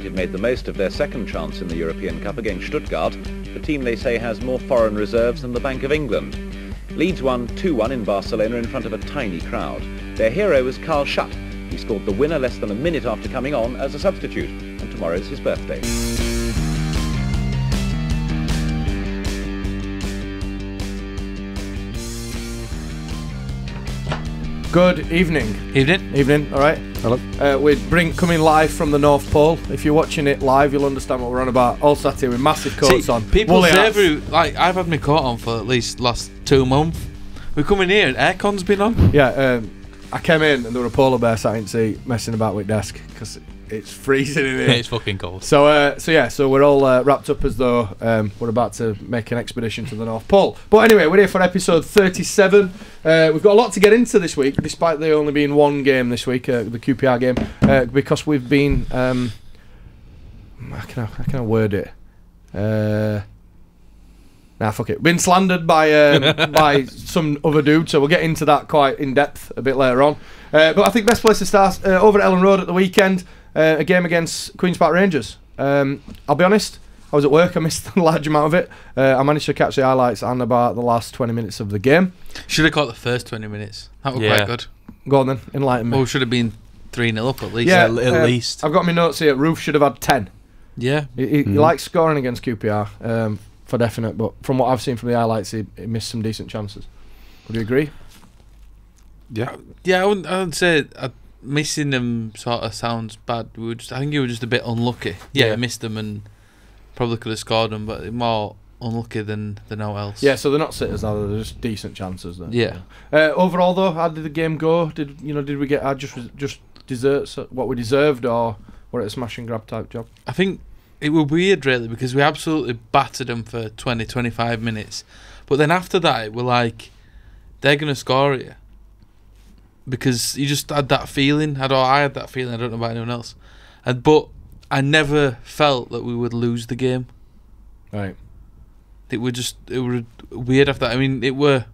United made the most of their second chance in the European Cup against Stuttgart, the team they say has more foreign reserves than the Bank of England. Leeds won 2-1 in Barcelona in front of a tiny crowd. Their hero was Carl Shutt. He scored the winner less than a minute after coming on as a substitute, and tomorrow's his birthday. Good evening. Evening. Evening, all right. Hello. Uh, we're bring, coming live from the North Pole. If you're watching it live, you'll understand what we're on about. All sat here with massive coats See, on. People woolly say every like I've had my coat on for at least last two months. We come in here and aircon's been on. Yeah, um, I came in and there were a polar bear sat in seat messing about with desk because it's freezing in here. it's fucking cold. So, uh, so yeah, so we're all uh, wrapped up as though um, we're about to make an expedition to the North Pole. But anyway, we're here for episode 37. Uh, we've got a lot to get into this week, despite there only being one game this week, uh, the QPR game, uh, because we've been. Um, how can I, how can I word it? Uh, Nah, fuck it. Been slandered by um, by some other dude, so we'll get into that quite in depth a bit later on. Uh, but I think best place to start uh, over at Elland Road at the weekend, uh, a game against Queens Park Rangers. Um, I'll be honest, I was at work, I missed a large amount of it. Uh, I managed to catch the highlights and about the last 20 minutes of the game. Should have caught the first twenty minutes. That was Yeah. quite good. Go on then, enlighten me. Well, should have been three 0 up at least. yeah, at- at uh, least. I've got my notes here. Roofe should have had 10. yeah. He, he, he Mhm. likes scoring against QPR um, for definite, but from what I've seen from the highlights, he, he missed some decent chances. Would you agree? Yeah. Yeah, I wouldn't. I wouldn't say uh, missing them sort of sounds bad. We were just, I think you were just a bit unlucky. Yeah, Yeah. missed them and probably could have scored them, but more unlucky than than all else. Yeah, so they're not sitters, are they? They're just decent chances. Then. Yeah. Uh, overall, though, how did the game go? Did you know? Did we get our just just desserts what we deserved, or were it a smash and grab type job? I think it was weird, really, because we absolutely battered them for 20, 25 minutes. But then after that, we're like, they're going to score you. Because you just had that feeling. I, don't, I had that feeling. I don't know about anyone else. And But I never felt that we would lose the game. Right. It were just it were weird after that. I mean, it were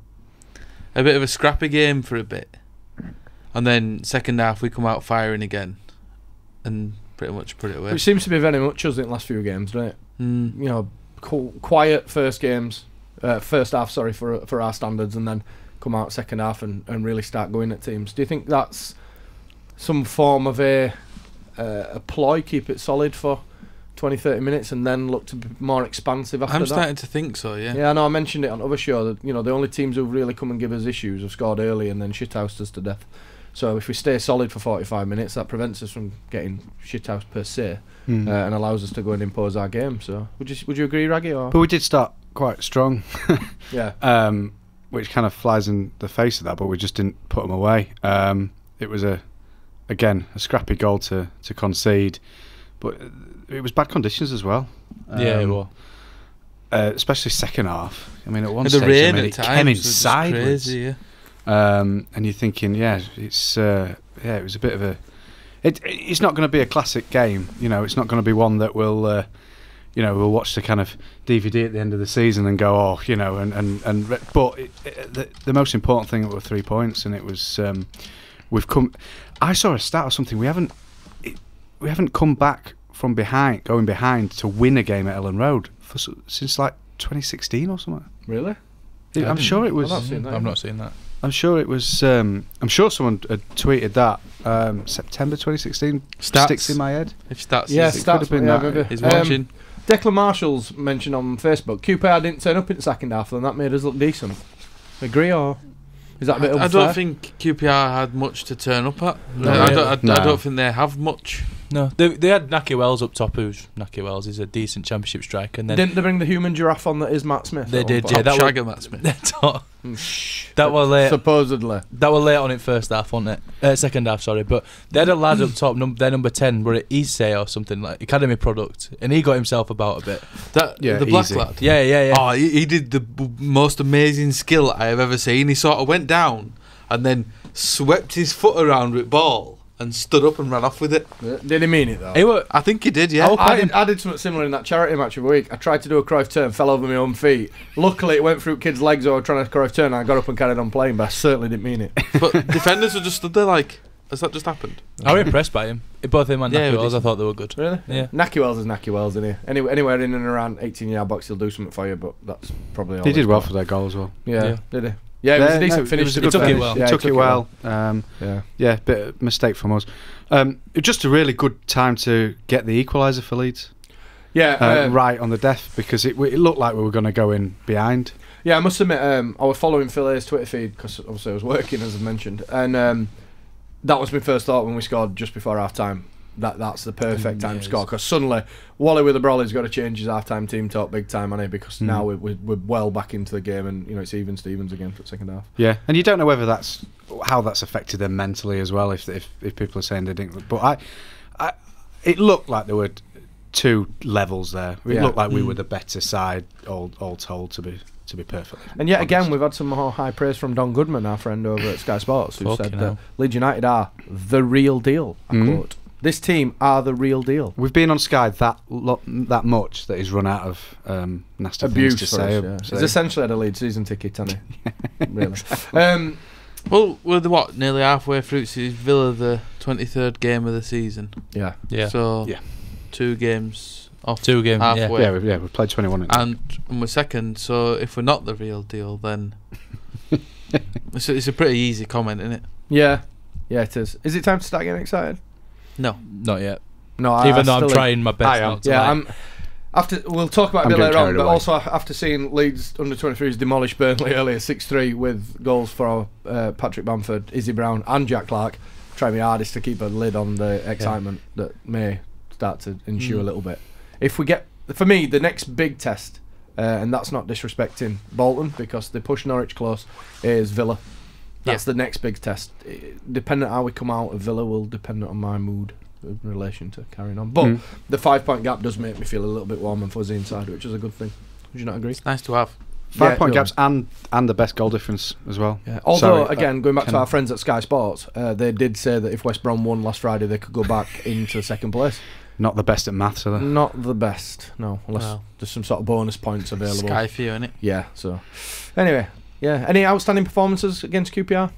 a bit of a scrappy game for a bit. And then second half, we come out firing again. And pretty much put it away. Which seems to be very much us in the last few games, doesn't it? Mm. You know, qu- quiet first games, uh, first half, sorry for for our standards, and then come out second half and, and really start going at teams. Do you think that's some form of a uh, a ploy, keep it solid for 20, 30 minutes, and then look to be more expansive after I'm that? starting to think so, yeah. Yeah, I know. I mentioned it on other show that you know the only teams who've really come and give us issues have scored early and then shithoused us to death. So if we stay solid for 45 minutes, that prevents us from getting shithoused per se, Hmm. uh, and allows us to go and impose our game. So would you would you agree, Raggy? Or But we did start quite strong, yeah, um, which kind of flies in the face of that. But we just didn't put them away. Um, it was a, again, a scrappy goal to to concede, but it was bad conditions as well. yeah, it Um, was. uh, especially second half. I mean, at one And stage, the I rain mean, at it times came in sideways, crazy, yeah. um, and you're thinking, yeah, it's uh, yeah, it was a bit of a. It, it's not going to be a classic game, you know. It's not going to be one that will, uh, you know, we'll watch the kind of DVD at the end of the season and go, oh, you know, and and and. re- But it, it, the, the most important thing were three points, and it was um, we've come. I saw a stat or something. We haven't it, we haven't come back from behind, going behind to win a game at Elland Road for since like 2016 or something. really? I'm sure it was. I've not seen that. I've not seen that. I'm sure it was. Um, I'm sure someone had tweeted that um, September 2016 Stats. sticks in my head. If stats Yeah, is, it could have been yeah, that. maybe. is Um, watching. Declan Marshall's mentioned on Facebook. QPR didn't turn up in the second half, and that made us look decent. Agree or is that a bit I, I don't think QPR had much to turn up at. No, I, really? don't, I, No. I don't think they have much. No, they they had Nakhi Wells up top. Who's Nakhi Wells? He's a decent championship striker. And then Didn't they bring the human giraffe on that is Matt Smith? They did, point? yeah, that was- Shagger Matt Smith. that Mm, shh. was late. Supposedly. That was late on in first half, wasn't it? Uh, second half, sorry. But they had a lad up top. Num- their number ten were at Issei or something like academy product, and he got himself about a bit. That Yeah, the black easy. lad. Yeah, yeah, yeah. Oh, he, he did the b- most amazing skill I have ever seen. He sort of went down and then swept his foot around with ball and stood up and ran off with it. Uh, did he mean it though? He were, I think he did, yeah. Oh, I did, I did something similar in that charity match of a week. I tried to do a Cruyff turn, fell over my own feet. Luckily, it went through kids' legs or trying to Cruyff turn. And I got up and carried on playing, but I certainly didn't mean it. but defenders were just stood there like, Has that just happened? I was impressed by him. Both him and Yeah, Nakhi Wells, I thought they were good. Really? Yeah. Nakhi Wells is Nakhi Wells, isn't he? Anywhere, anywhere in and around 18 yard box, he'll do something for you, but that's probably all. He did well got. for their goal as well. Yeah, Yeah. did he? Yeah, it was a decent no, finish. It was a to good be took it fair. well. He Yeah, took it well. Um, Yeah. yeah, bit of mistake from us. Um, just a really good time to get the equaliser for Leeds. Yeah, Uh, um, right on the death because it, it looked like we were going to go in behind. Yeah, I must admit, um, I was following Phil Hay's Twitter feed because obviously I was working, as I mentioned, and um, that was my first thought when we scored just before half time. That that's the perfect time to score because suddenly Wally with the Brolly's got to change his half time team talk big time, hasn't he? Because Mm. now we're, we're, we're well back into the game and you know it's even Stevens again for the second half. Yeah, and you don't know whether that's how that's affected them mentally as well. If if, if people are saying they didn't, but I, I, it looked like there were two levels there. It Yeah. looked like we Mm. were the better side, all all told. To be to be perfectly. And yet again, we've had some more high praise from Don Goodman, our friend over at Sky Sports, who Fucking said that hell. Leeds United are the real deal. I Mm. quote: "This team are the real deal." We've been on Sky that lo- that much that he's run out of um, nasty Abuse things to say. us. Yeah. say. He's essentially had a lead season ticket, hasn't he? really. Um, Well, we're the what? Nearly halfway through. So Villa the twenty third game of the season. yeah. Yeah. So Yeah. two games off. Two games. Yeah. halfway. yeah, we've, yeah, we've played 21. and, and we're second. So if we're not the real deal, then it's, a, it's a pretty easy comment, isn't it? Yeah, yeah, it is. Is it time to start getting excited? No. Not yet. No, I, Even I though I'm trying my best I am. Yeah, like. I'm. After we'll talk about it a I'm bit later on, but away. also after seeing Leeds under 23s demolish Burnley earlier, six three with goals for uh, Patrick Bamford, Izzy Brown, and Jack Clarke. Try my hardest to keep a lid on the excitement that may start to ensue a Mm. little bit. If we get, for me, the next big test, uh, and that's not disrespecting Bolton because they push Norwich close, is Villa. That's the next big test. I- Dependent how we come out of Villa will depend on my mood in relation to carrying on. But Mm. the five point gap does make me feel a little bit warm and fuzzy inside, which is a good thing. Would you not agree? It's nice to have. Five Yeah, point gaps and and the best goal difference as well. Yeah. Although, Sorry, again, going back to our friends at Sky Sports, uh, they did say that if West Brom won last Friday, they could go back into second place. Not the best at maths, are they? Not the best, no, unless Well. there's some sort of bonus points available. Sky for you, innit? Yeah. So, anyway, yeah. Any outstanding performances against QPR?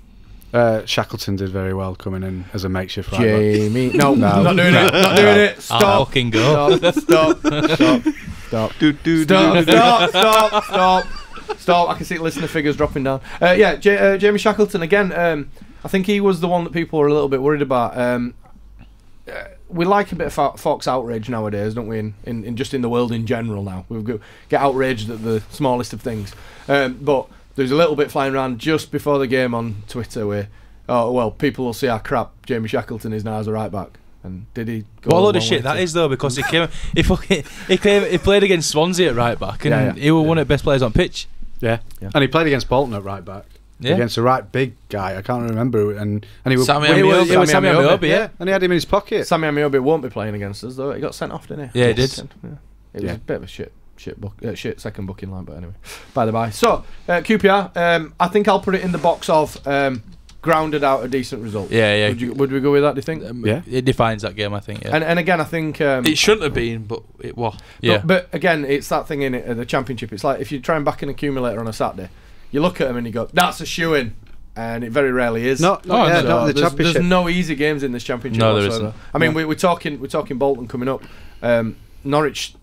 Uh, Shackleton did very well coming in as a makeshift right back. Jamie, no, No. not doing it. Not doing it. I'll Stop. fucking go. Stop. Stop. Stop. Stop. Stop, stop, stop, stop, stop. I can see the listener figures dropping down. Uh, yeah, J- uh, Jamie Shackleton again. Um, I think he was the one that people were a little bit worried about. Um, uh, we like a bit of fo- Fox outrage nowadays, don't we? In, in, in just in the world in general now, we go, get outraged at the smallest of things. Um, but there's a little bit flying around just before the game on Twitter where, oh well, people will see how crap Jamie Shackleton is now as a right back. And did he? Go What a a load of shit way that to- is though, because he came, he fucking, he came, he played against Swansea at right back, and Yeah, yeah. he was one of the best players on pitch. Yeah. Yeah. and he played against Bolton at right back. Yeah, Against a right big guy, I can't remember, and and he was Sammy Well, it was, Ameobi. it was Sammy Sammy Ameobi, Ameobi, yeah. and he had him in his pocket. Sammy Ameobi won't be playing against us though. He got sent off, didn't he? Yeah, he did. Yeah. It was Yeah. a bit of a shit, shit, book, uh, shit second booking line, but anyway, by the by. So uh, QPR, um, I think I'll put it in the box of um, grounded out a decent result. Yeah, yeah. Would, you, would we go with that? Do you think? Um, Yeah. it defines that game, I think. Yeah, And and again, I think. Um, It shouldn't have been, but it was. yeah. But, but again, it's that thing in it, uh, the championship. It's like if you try and back an accumulator on a Saturday, you look at them and you go, "That's a shoe in," and it very rarely is. Not, Oh, yeah, no, not in the there's, championship. there's no easy games in this championship. No, there whatsoever. isn't. I mean, No. we, we're talking we're talking Bolton coming up. Um, Norwich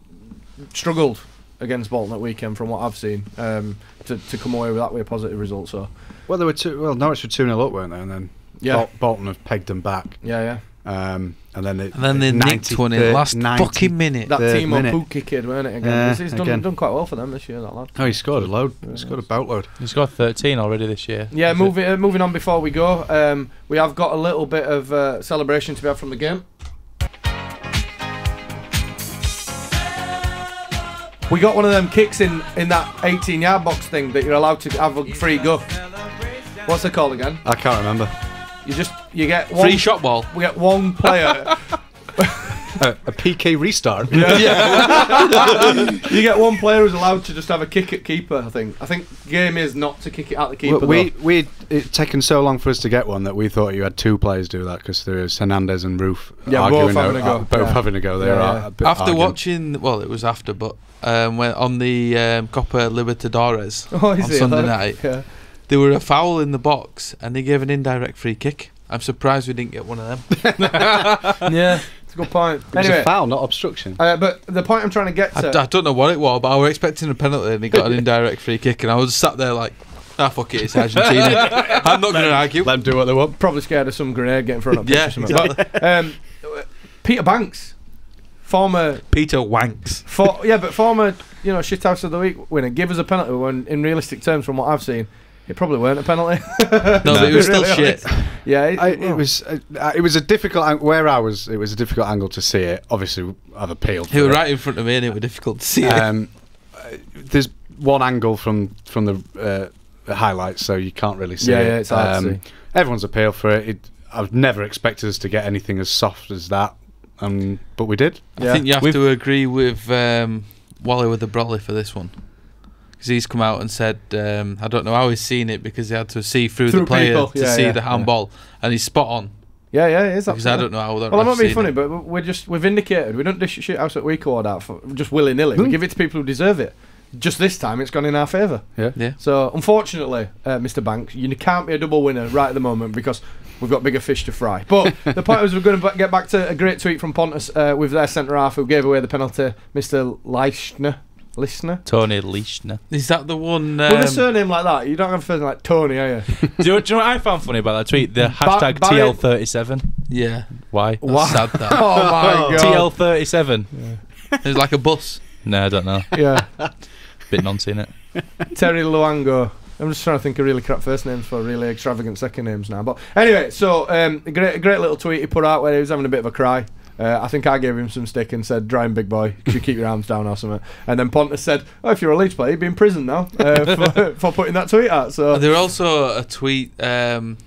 struggled against Bolton that weekend, from what I've seen, um, to, to come away with that way a positive result. So well, they were two. Well, Norwich were two 0 up, weren't they? And then yeah, Bol- Bolton have pegged them back. yeah, yeah. Um, and then they, And then they nicked one in the last fucking minute. That team minute. on Pukki kid, weren't it? Again, Yeah, he's, he's done, again. done quite well for them this year. That lad. Oh, he scored a load. Yeah. He scored a boatload. He's got 13 already this year. Yeah, moving uh, moving on before we go. Um, we have got a little bit of uh, celebration to be had from the game. We got one of them kicks in in that 18 yard box thing that you're allowed to have a free go. What's it called again? I can't remember. You just you get one, Free shot ball. We get one player. a, a PK restart. Yeah You get one player who's allowed to just have a kick at keeper. I think. I think game is not to kick it at the keeper. Well, we though. we it taken so long for us to get one that we thought you had two players do that because there is Hernandez and Roofe Yeah, arguing both having o- a go. both Yeah. having a go. They Yeah, are yeah. a bit After arguing. watching, well, it was after, but um, when on the um, Copa Libertadores Oh, on it? Sunday night, Yeah. there were a foul in the box, and they gave an indirect free kick. I'm surprised we didn't get one of them. yeah, it's a good point. It was a foul, not obstruction. uh, but the point I'm trying to get I, to. d- I don't know what it was, but I was expecting a penalty and he got an indirect free kick, and I was sat there like, ah, fuck it, it's Argentina. I'm not going to argue. Let them do what they want. probably scared of some grenade getting thrown at Yeah, pitch or. But, um, Peter Banks, former, Peter Wanks. for, yeah, but former, you know, shithouse of the week winner, give us a penalty when, in realistic terms, from what I've seen, it probably weren't a penalty. No, but it was still Really shit. yeah, it, I, it well, was uh, uh, it was a difficult ang- where I was. It was a difficult angle to see it. Obviously, I've appealed. He was right in front of me and it was difficult to see it. Um, uh, there's one angle from from the, uh, highlights, so you can't really see Yeah, it. yeah, it's hard to see. Everyone's appealed for it. it. I've never expected us to get anything as soft as that, um, but we did. I think you have We've- to agree with um, Wally with the Brolly for this one. Because he's come out and said, um, I don't know how he's seen it because he had to see through, Through the player people, to yeah, see yeah, the yeah. handball. And he's spot on. yeah, yeah, it is. Because I don't know how. Well, I'm not being funny, but we're just we're vindicated. We don't dish shit out at week award out for just willy nilly. We Hmm. give it to people who deserve it. Just this time, it's gone in our favour. Yeah. So unfortunately, uh, Mr. Bankes, you can't be a double winner right at the moment because we've got bigger fish to fry. But the point was we're going to get back to a great tweet from Pontus uh, with their centre half who gave away the penalty, Mr. Leistner. Listener. Tony Leistner. Is that the one? With a Um, surname like that, you don't have a first like Tony, are you? do, you do you know what I found funny about that tweet? The hashtag Barry- TL37. yeah. Why? That's Wow. sad that. oh my god. TL37. It's like a bus. No, I don't know. Yeah. Bit nonsense, innit? Terry Luango. I'm just trying to think of really crap first names for really extravagant second names now. But anyway, so um, a great, a great little tweet he put out where he was having a bit of a cry. Uh, I think I gave him some stick and said, "Dry and big boy, you keep your arms down or something." And then Pontus said, "Oh, if you're a Leeds player, you'd be in prison now uh, for, for putting that tweet out." So There was also a tweet, um,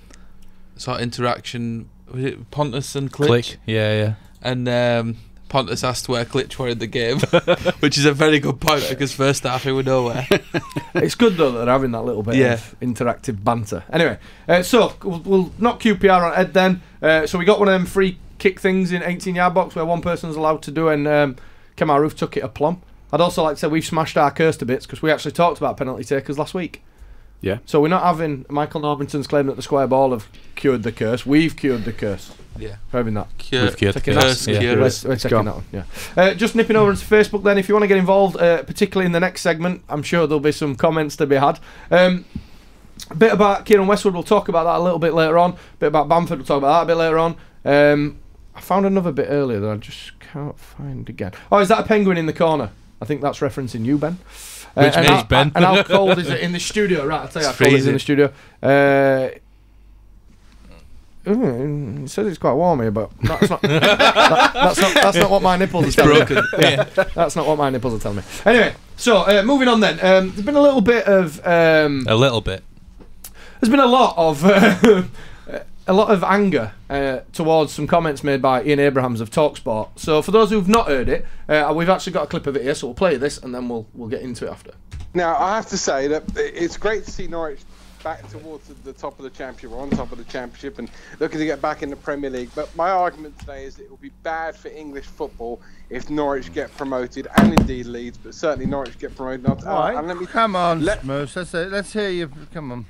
sort of interaction. Was it Pontus and Klich? Click. Yeah, yeah. And um, Pontus asked where Klich were in the game, which is a very good point because first half he were nowhere. it's good though that they're having that little bit Yeah. of interactive banter. Anyway, uh, so we'll, we'll knock QPR on Ed then. Uh, so we got one of them free kick things in 18 yard box where one person's allowed to do, and um, Kemar Roofe took it aplomb. I'd also like to say we've smashed our curse to bits because we actually talked about penalty takers last week. Yeah. So we're not having Michael Normanton's claim that the square ball have cured the curse. We've cured the curse. yeah. We're having that. Cure, We've cured the curse, yeah. cure. Let's, let's taking gone. that one. Yeah. Uh, just nipping over into Facebook then. If you want to get involved, uh, particularly in the next segment, I'm sure there'll be some comments to be had. Um, a bit about Keiren Westwood. We'll talk about that a little bit later on. A bit about Bamford. We'll talk about that a bit later on. Um, I found another bit earlier that I just can't find again. Oh, is that a penguin in the corner? I think that's referencing you, Ben. Uh, Which and means how, Ben. And how cold is it in the studio? Right, I'll tell you It's how cold it is in the studio. Uh, mm, it says it's quite warm here, but that's not, that- that's not that's not what my nipples are telling me. broken. Yeah, that's not what my nipples are telling me. Anyway, so uh, moving on then. Um, there's been a little bit of um, A little bit. there's been a lot of uh, a lot of anger uh, towards some comments made by Ian Abrahams of Talksport. So for those who've not heard it, uh, we've actually got a clip of it here, so we'll play this and then we'll we'll get into it after. Now, I have to say that it's great to see Norwich back towards the- the top of the championship, or on top of the championship, and looking to get back in the Premier League. But my argument today is that it will be bad for English football if Norwich get promoted, and indeed Leeds, but certainly Norwich get promoted. Not, All right, and let me come on, let- Smurfs. Let's uh, let's hear you. Come on.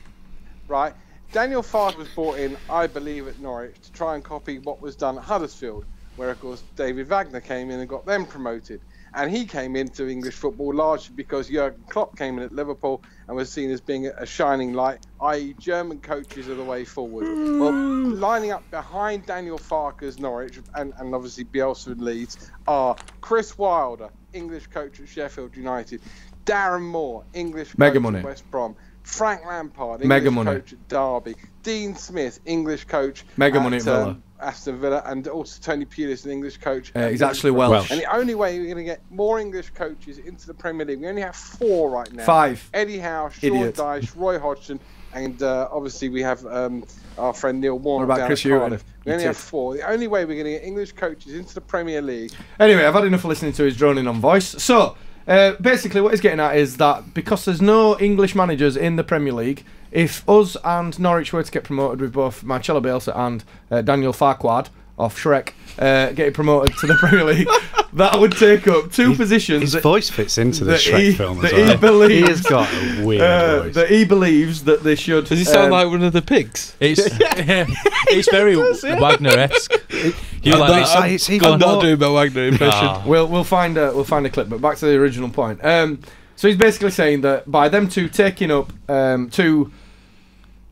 right. Daniel Farke was brought in, I believe, at Norwich to try and copy what was done at Huddersfield, where of course David Wagner came in and got them promoted. And he came into English football largely because Jurgen Klopp came in at Liverpool and was seen as being a- a shining light, i.e., German coaches are the way forward. Well, lining up behind Daniel Farke's Norwich and, and obviously Bielsa and Leeds are Chris Wilder, English coach at Sheffield United, Darren Moore, English Mega coach money. at West Brom, Frank Lampard, English Mega money. coach at Derby, Dean Smith, English coach Mega at money at Villa. um, Aston Villa, and also Tony Pulis, an English coach. Uh, he's actually. Welsh. And the only way we're going to get more English coaches into the Premier League, we only have four right now. Five. Eddie Howe, Sean Idiot. Dyche, Roy Hodgson, and uh, obviously we have um, our friend Neil Warnock about down Chris? Cardiff. We only have four. The only way we're going to get English coaches into the Premier League Anyway, I've had enough of listening to his droning on voice. So, uh, basically, what he's getting at is that because there's no English managers in the Premier League, if us and Norwich were to get promoted with both Marcelo Bielsa and uh, Daniel Farquhar of Shrek, uh, getting promoted to the Premier League, that would take up two positions. His that- voice fits into the Shrek he- film as that well. he believes- he has got a weird uh, voice. that he believes that they should. Does he sound um, like one of the pigs? It's it's very Wagner-esque. You I'm like not- it's, I'm- like, it's I'm not doing my Wagner impression. Ah. We'll we'll find a we'll find a clip, but back to the original point. Um, so he's basically saying that by them two taking up um, two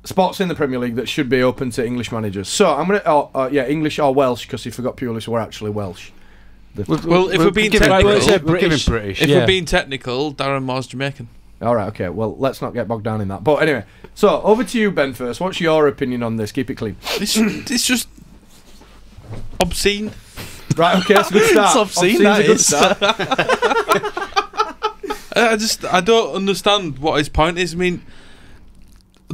spots in the Premier League that should be open to English managers. So I'm gonna oh, uh, yeah English or Welsh because he forgot purely so we're actually Welsh. The- Well, if we're being give him technical, British. Right, We'll British. British. if Yeah. we're being technical, Darren Moore's Jamaican. all right, okay. Well, let's not get bogged down in that. But anyway, so over to you, Ben. First, what's your opinion on this? Keep it clean. It's, it's just obscene. Right, okay, that's a good start. It's obscene, Obscene's that a good is. start. I I just I don't understand what his point is. I mean,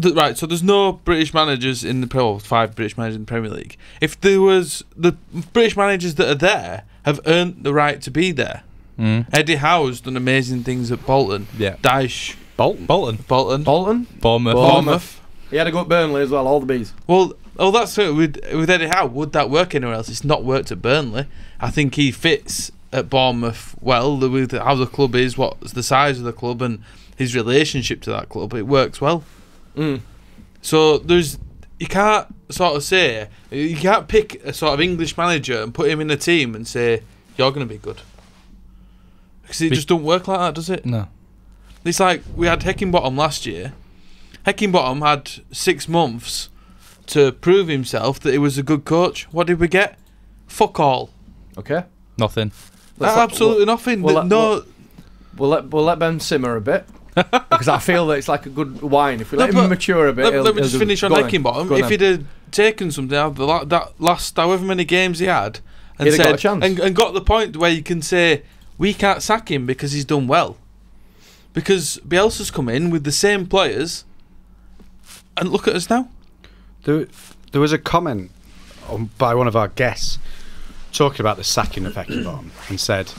th- right? So there's no British managers in the Pro. Five British managers in the Premier League. If there was the British managers that are there have earned the right to be there. Mm. Eddie Howe's done amazing things at Bolton. Yeah. Dyche, Bolton. Bolton. Bolton, Bolton, Bournemouth. Bournemouth. he had to go at Burnley as well. All the bees. Well, oh, that's it. With with Eddie Howe, would that work anywhere else? It's not worked at Burnley. I think he fits at Bournemouth well the- with how the club is, what's the size of the club, and his relationship to that club. It works well. Mm. So there's you can't sort of say you can't pick a sort of English manager and put him in a team and say you're going to be good because it Be- just don't work like that, does it? No. It's like we had Heckingbottom last year. Heckingbottom had six months to prove himself that he was a good coach. What did we get? Fuck all. Okay. Nothing. Let's let- Absolutely nothing. well, Th- let- no, We'll let we'll let Ben simmer a bit because I feel that it's like a good wine. If we let No, him mature a bit, let, let me just finish on go Heckingbottom. On If he'd have taken something out of that last however many games he had and He'd have got said a. And, and got the point where you can say we can't sack him because he's done well, because Bielsa's come in with the same players, and look at us now. There, there was a comment on, by one of our guests talking about the sacking of Heckingbottom and said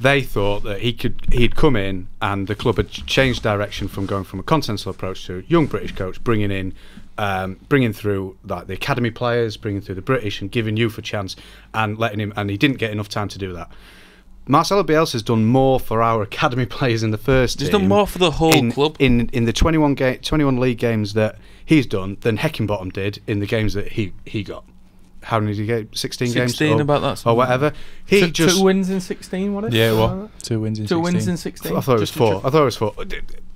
they thought that he could he'd come in and the club had changed direction from going from a continental approach to a young British coach, bringing in. Um, bringing through like the academy players, bringing through the British, and giving youth a chance, and letting him, and he didn't get enough time to do that. Marcelo Bielsa has done more for our academy players in the first He's done more for the whole in, club. in in the 21 ga- 21 league games that he's done than Heckingbottom did in the games that he he got. How many did he get? 16, games 16 or, about that. or whatever. He two, just two wins in sixteen. What? It yeah, what? like? Two wins in Two 16. wins in sixteen. I thought it was Just four. check. I thought it was four.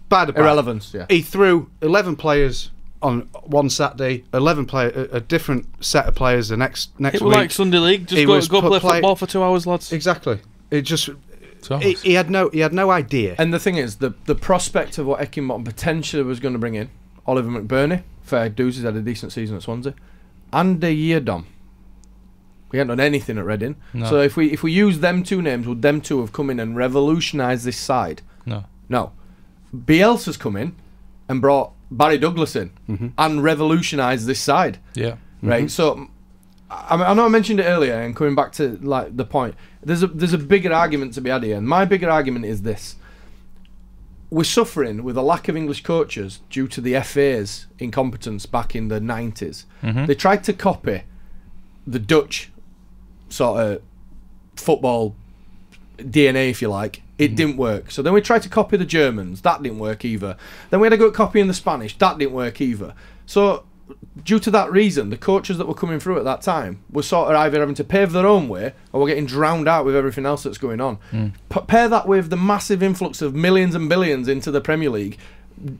By the by, Irrelevance. Yeah. He threw 11 players on one Saturday, 11 player a, a different set of players the next next It was week. like Sunday League. Just He go, was go put play, play- football for two hours, lads. exactly. It just he, he had no he had no idea. And the thing is, the the prospect of what Eckingbottom potentially was going to bring in, Oliver McBurnie, fair dues, he's had a decent season at Swansea, and a year done. We hadn't done anything at Reading. No. So if we if we use them two names, would them two have come in and revolutionised this side? No. No. Bielsa's come in and brought Barry Douglas in Mm-hmm. and revolutionised this side Yeah. right? So, I, I know I mentioned it earlier, and coming back to like the point, there's a there's a bigger argument to be had here, and my bigger argument is this: we're suffering with a lack of English coaches due to the FA's incompetence back in the 90s. Mhm. They tried to copy the Dutch sort of football DNA, if you like. It mm-hmm. didn't work. So then we tried to copy the Germans. That didn't work either. Then we had to go copying the Spanish. That didn't work either. So due to that reason, the coaches that were coming through at that time were sort of either having to pave their own way or were getting drowned out with everything else that's going on. Mm. P- pair that with the massive influx of millions and billions into the Premier League,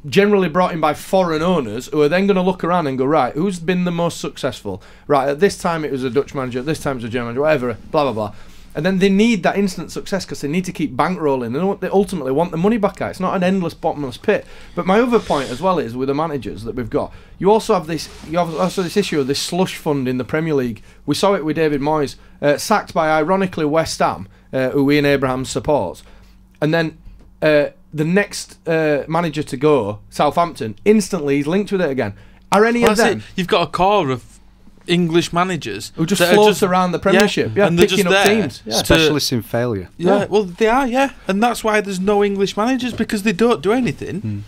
generally brought in by foreign owners who are then going to look around and go, right, who's been the most successful? Right, at this time it was a Dutch manager, at this time it was a German manager, whatever, blah, blah, blah. And then they need that instant success because they need to keep bankrolling. They, don't, they ultimately want the money back out. It's not an endless bottomless pit. But my other point as well is with the managers that we've got, you also have this. You have also this issue of this slush fund in the Premier League. We saw it with David Moyes, uh, sacked by ironically West Ham, uh, who Ian Abraham supports, and then uh, the next uh, manager to go, Southampton, instantly he's linked with it again. Are any Well, of them it. You've got a core of English managers who just that are floats around the Premiership? Yeah, and they're picking just up there teams. Yeah. Specialists in failure. Yeah, Yeah. well, they are, yeah, and that's why there's no English managers because they don't do anything. Hmm.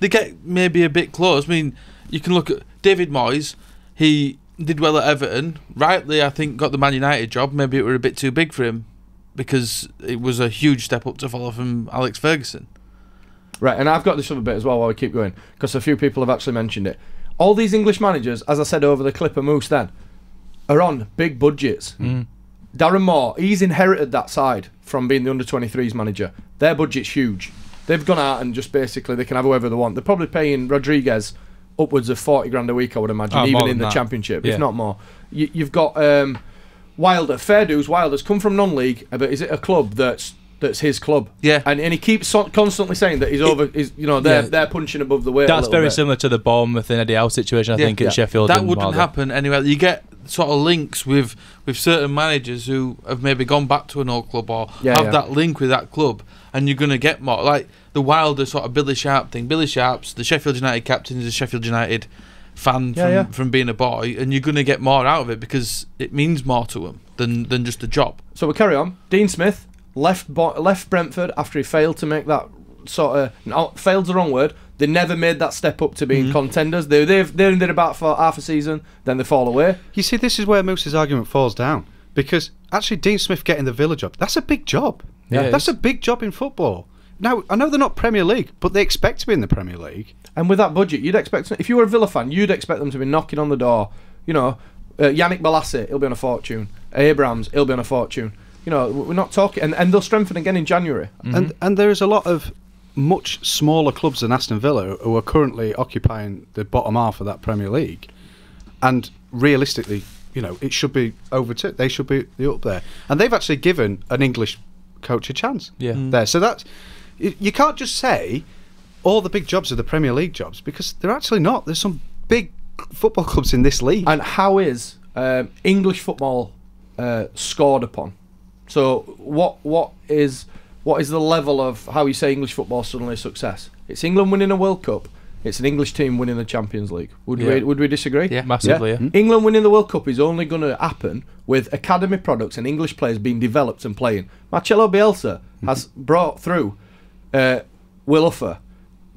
They get maybe a bit close. I mean, you can look at David Moyes. He did well at Everton. Rightly, I think got the Man United job. Maybe it were a bit too big for him because it was a huge step up to follow from Alex Ferguson. Right, and I've got this other bit as well while we keep going, because a few people have actually mentioned it. All these English managers, as I said over the clip of Moose then, are on big budgets. Mm. Darren Moore, he's inherited that side from being the under 23s manager. Their budget's huge. They've gone out and just basically they can have whoever they want. They're probably paying Rodriguez upwards of 40 grand a week, I would imagine, Oh, even in the that. championship, Yeah. if not more. You, you've got um, Wilder, fair dues. Wilder's come from non-league, but is it a club that's that's his club? Yeah. and and he keeps so- constantly saying that he's over. He's, you know, they're Yeah. they're punching above the weight. a That's little very bit. similar to the Bournemouth and Eddie Howe situation, I Yeah. think, Yeah. at Sheffield. that and wouldn't Wilder. happen anywhere. You get sort of links with with certain managers who have maybe gone back to an old club or Yeah, have yeah. that link with that club, and you're going to get more like the Wilder sort of Billy Sharp thing. Billy Sharp's the Sheffield United captain is a Sheffield United fan Yeah, from, yeah. from being a boy, and you're going to get more out of it because it means more to him than than just a job. So we carry on. Dean Smith left Bo- left Brentford after he failed to make that sort of no, failed's the wrong word. They never made that step up to being Mhm. contenders. They they've they're in there about for half a season, then they fall away. You see, this is where Moose's argument falls down because actually Dean Smith getting the Villa job, that's a big job. Yeah, it that's a big job in football. Now, I know they're not Premier League, but they expect to be in the Premier League. And with that budget, you'd expect if you were a Villa fan, you'd expect them to be knocking on the door. You know, uh, Yannick Bolasie, he'll be on a fortune. Abraham, he'll be on a fortune. You know, we're not talking, and, and they'll strengthen again in January. And and there is a lot of much smaller clubs than Aston Villa who are currently occupying the bottom half of that Premier League. And realistically, you know, it should be over to they should be up there. And they've actually given an English coach a chance. Yeah. Mm. There. So that's you, you can't just say all the big jobs are the Premier League jobs because they're actually not. There's some big football clubs in this league. And how is um, English football uh, scored upon? So what what is what is the level of how you say English football suddenly a success? It's England winning a World Cup. It's an English team winning the Champions League. Would Yeah. we would we disagree? Yeah. Massively, yeah. England winning the World Cup is only going to happen with academy products and English players being developed and playing. Marcelo Bielsa has brought through uh, Will Uffer,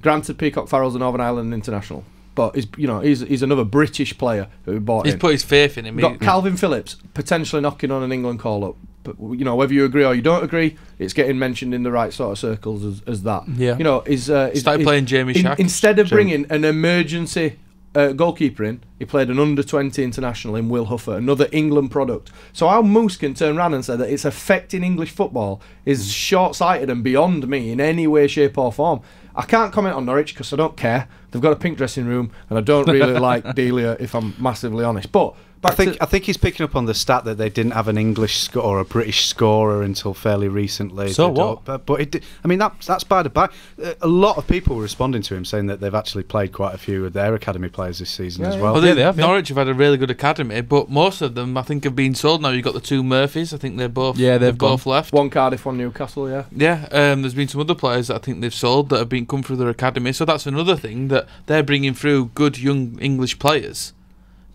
granted Peacock Farrell's a Northern Ireland international, but he's you know he's he's another British player who bought He's in. put his faith in him. Got Kalvin Phillips potentially knocking on an England call up. You know whether you agree or you don't agree, it's getting mentioned in the right sort of circles as, as that. Yeah. You know, is uh, is- playing Jamie in- Shack. instead of bringing an emergency uh, goalkeeper in, he played an under 20 international in Will Huffer, another England product. So how Moose can turn around and say that it's affecting English football is short sighted and beyond me in any way, shape, or form. I can't comment on Norwich because I don't care. They've got a pink dressing room, and I don't really like Delia, if I'm massively honest. But I think to, I think he's picking up on the stat that they didn't have an English sc- or a British scorer until fairly recently. So what? But, but it, I mean, that, that's by the by. Uh, A lot of people were responding to him saying that they've actually played quite a few of their academy players this season Yeah, as yeah. well. Well, Yeah, they, they have, yeah. Norwich have had a really good academy, but most of them, I think, have been sold now. You've got the two Murphys. I think they're both. Yeah, they've both left. one Cardiff, one Newcastle, yeah. Yeah, um, there's been some other players that I think they've sold that have been come through their academy. So that's another thing that they're bringing through good young English players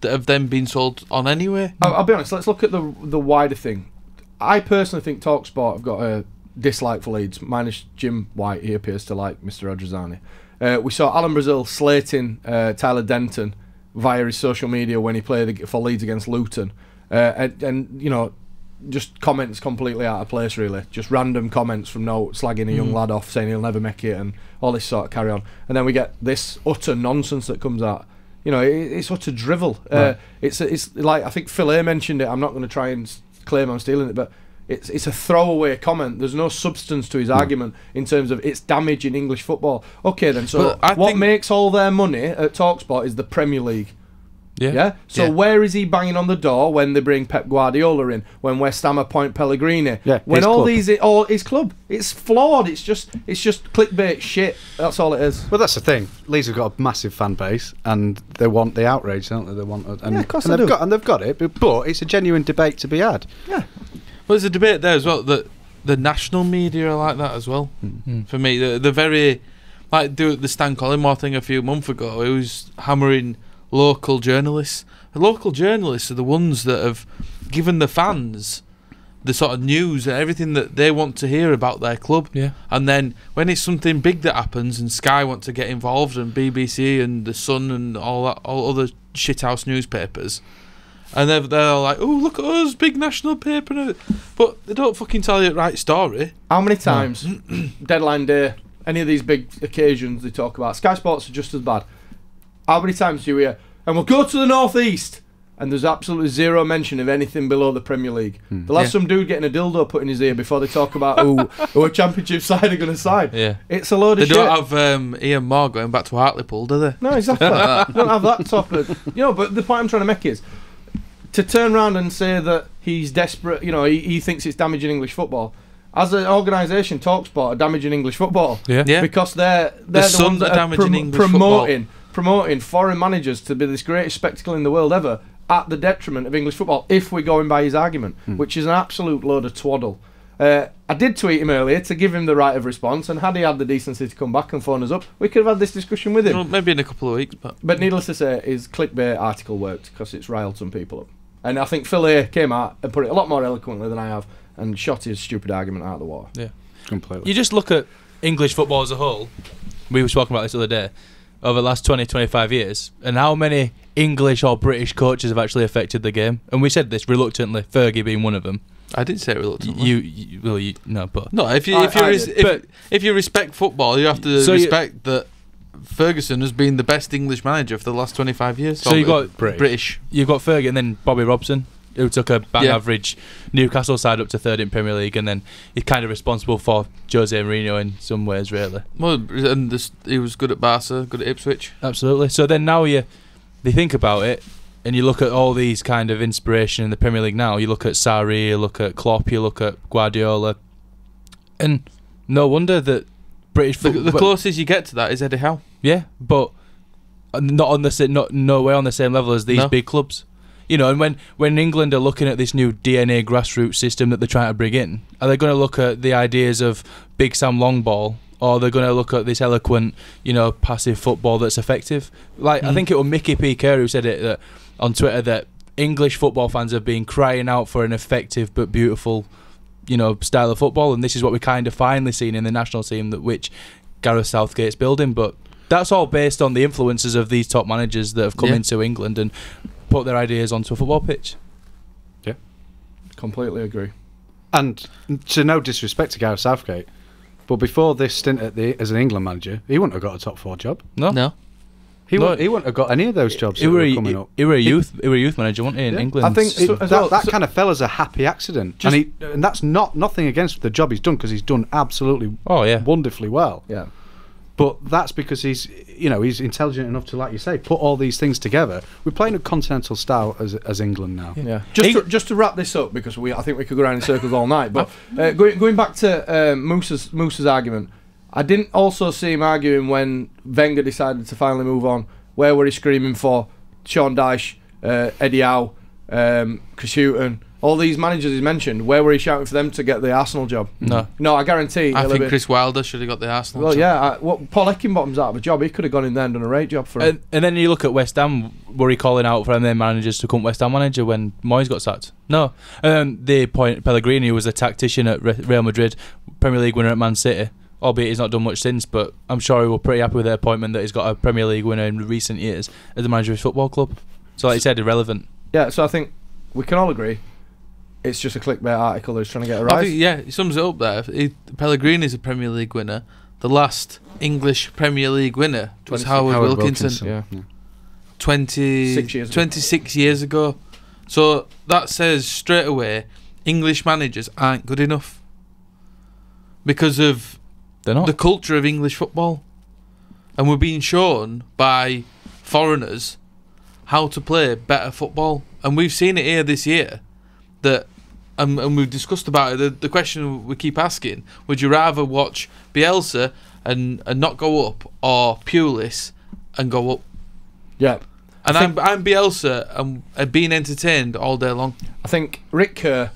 that have then been sold on anyway. I'll, I'll be honest. Let's look at the the wider thing. I personally think Talksport have got a dislike for Leeds, minus Jim White. He appears to like Mr. Radrizzani. Uh, we saw Alan Brazil slating uh, Tyler Denton via his social media when he played for Leeds against Luton, uh, and, and you know, just comments completely out of place. Really, just random comments from no slagging a young lad off, saying he'll never make it, and all this sort of carry on. And then we get this utter nonsense that comes out. You know, it, it's utter drivel. Uh, it's it's like I think Phil Hay mentioned it. I'm not going to try and claim I'm stealing it, but it's it's a throwaway comment. There's no substance to his argument in terms of it's damaging English football. Okay, then. So what makes all their money at Talksport is the Premier League. Yeah. So Yeah. where is he banging on the door when they bring Pep Guardiola in? When West Ham appoint Pellegrini? Yeah, When his all club. these all his club, it's flawed. It's just it's just clickbait shit. That's all it is. Well, that's the thing. Leeds have got a massive fan base, and they want the outrage, don't they? They want, and, Yeah, of course and they they've do. got, and they've got it. But, but it's a genuine debate to be had. Yeah. Well, there's a debate there as well that the national media are like that as well. Mm. For me, the the very like do the Stan Collymore thing a few months ago. It was hammering local journalists. The local journalists are the ones that have given the fans the sort of news and everything that they want to hear about their club. Yeah. And then when it's something big that happens and Sky want to get involved and BBC and the Sun and all that all other shithouse newspapers, and they're they're all like, "Oh, look at us, big national paper," but they don't fucking tell you the right story. How many times, deadline day, any of these big occasions they talk about, Sky Sports are just as bad. How many times do you hear, and we'll go to the northeast, and there's absolutely zero mention of anything below the Premier League. They'll have Yeah. some dude getting a dildo put in his ear before they talk about who, who a championship side are going to sign. Yeah. It's a load They of shit. They don't have um, Ian Moore going back to Hartlepool, do they? No, exactly. you don't have that top of you know. But the point I'm trying to make is to turn around and say that he's desperate. You know, he, he thinks it's damaging English football. As an organisation, Talksport are damaging English football Yeah. Yeah. because they're they're the, Sun ones that are damaging prom- English promoting promoting foreign managers to be this greatest spectacle in the world ever at the detriment of English football. If we're going by his argument, which is an absolute load of twaddle. Uh, I did tweet him earlier to give him the right of response, and had he had the decency to come back and phone us up, we could have had this discussion with him. Well, maybe in a couple of weeks, but But needless to say, his clickbait article worked because it's riled some people up. And I think Phil Hay came out and put it a lot more eloquently than I have and shot his stupid argument out of the water. Yeah. Completely. You just look at English football as a whole. We were talking about this the other day. Over the last 20, 25 years, and how many English or British coaches have actually affected the game? And we said this reluctantly, Fergie being one of them. I didn't say it reluctantly. You, you well, you no, but no, if you I- if you res- if, if you respect football, you have to So you- respect that Ferguson has been the best English manager for the last twenty five years. So you got British. British. you've got Fergie and then Bobby Robson, who took a bang Yeah. average Newcastle side up to third in Premier League, and then he's kind of responsible for Jose Mourinho in some ways, really. Well, and this, he was good at Barca, good at Ipswich. Absolutely. So then now you, they think about it, and you look at all these kind of inspiration in the Premier League now. You look at Sarri, you look at Klopp, you look at Guardiola, and no wonder that British The, football. the closest you get to that is Eddie Howe. yeah, but uh, not on the not no way on the same level as these No. big clubs. You know, and when when England are looking at this new DNA grassroots system that they're trying to bring in, are they going to look at the ideas of Big Sam long ball, or they're going to look at this eloquent, you know, passive football that's effective? Like I Mm. think it was Mickey P. Kerr who said it that, on Twitter that English football fans have been crying out for an effective but beautiful, you know, style of football, and this is what we kind of finally seen in the national team that which Gareth Southgate's building, but. That's all based on the influences of these top managers that have come Yeah. into England and put their ideas onto a football pitch. Yeah, completely agree. And to no disrespect to Gareth Southgate, but before this stint at the as an England manager, he wouldn't have got a top four job. No, No, He, No. wouldn't, he wouldn't have got any of those jobs he that were, were a, coming he, up. he were a youth, he were a youth manager, wasn't he, in Yeah. England? I think It- So- as that well, that so- kind of fell as a happy accident, Just- and he and that's not nothing against the job he's done because he's done absolutely oh yeah, wonderfully well. Yeah. But that's because he's, you know, he's intelligent enough to, like you say, put all these things together. We're playing a continental style as as England now. Yeah. Just Eng- to, just to wrap this up because we I think we could go around in circles all night. But uh, going going back to um, Moose's Moose's argument, I didn't also see him arguing when Wenger decided to finally move on. Where were he screaming for Sean Dyche, uh, Eddie Howe, um, Chris Hughton, all these managers he's mentioned? Where were he shouting for them to get the Arsenal job? no. No, I guarantee. I think be- Chris Wilder should have got the Arsenal. Well, job. yeah. I, what Paul Eckenbottom's out of a job. He could have gone in there and done a great job for him. And, and then you look at West Ham. Were he calling out for their managers to come West Ham manager when Moyes got sacked? No. And then the point Pellegrini who was a tactician at Re- Real Madrid, Premier League winner at Man City. Albeit he's not done much since, but I'm sure he was pretty happy with the appointment that he's got a Premier League winner in recent years as the manager of his football club. So, like you said, irrelevant. yeah. So I think we can all agree. It's just a clickbait article that's trying to get a rise. think, yeah, he sums it up there. He, Pellegrini's a Premier League winner. The last English Premier League winner was 26 Howard, Howard Wilkinson, Yeah. 20, Six years ago. 26 years ago. So that says straight away English managers aren't good enough because of They're not. the culture of English football. And we're being shown by foreigners how to play better football. And we've seen it here this year that and, and we've discussed about it. The, the question we keep asking: Would you rather watch Bielsa and and not go up, or Pulis and go up? Yeah. And I'm I'm Bielsa and being entertained all day long. I think Rick Kerr,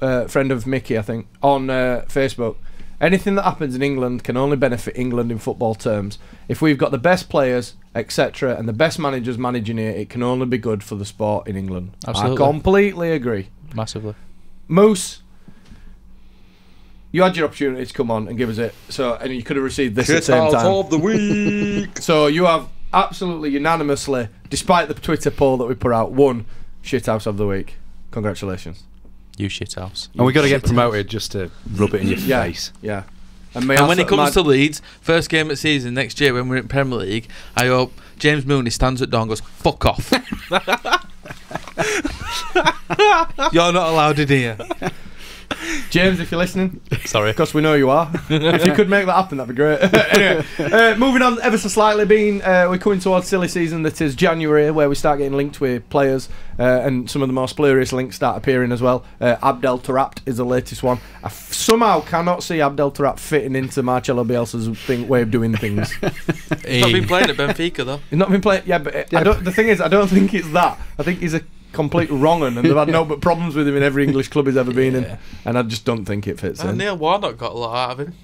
uh, friend of Mickey, I think, on uh, Facebook, anything that happens in England can only benefit England in football terms. If we've got the best players, etc., and the best managers managing it, it can only be good for the sport in England. Absolutely. I completely agree. Massively. Moose, you had your opportunity to come on and give us it, so and you could have received this at the same time. the week. So you have absolutely unanimously, despite the Twitter poll that we put out, won shithouse of the week. Congratulations. You shithouse. And we got to get Shit. promoted just to rub it in your Yeah. face. Yeah. And, may And when it s- comes my- to Leeds, first game of the season next year when we're in Premier League, I hope James Mooney stands at door and goes, "Fuck off." You're not allowed in here. James, if you're listening, Sorry. because we know you are. if you could make that happen, that'd be great. anyway, uh, moving on ever so slightly, being uh, we're coming towards silly season that is January, where we start getting linked with players, uh, and some of the more spurious links start appearing as well. Uh, Abdel Taarabt is the latest one. I f- somehow cannot see Abdel Taarabt fitting into Marcelo Bielsa's thing, way of doing things. He's not been playing at Benfica though. He's not been playing. Yeah, but uh, I don't, the thing is, I don't think it's that. I think he's a complete wrong un, and they've had no but problems with him in every English club he's ever been in, and I just don't think it fits Oh, in. Neil Warnock got a lot out of him.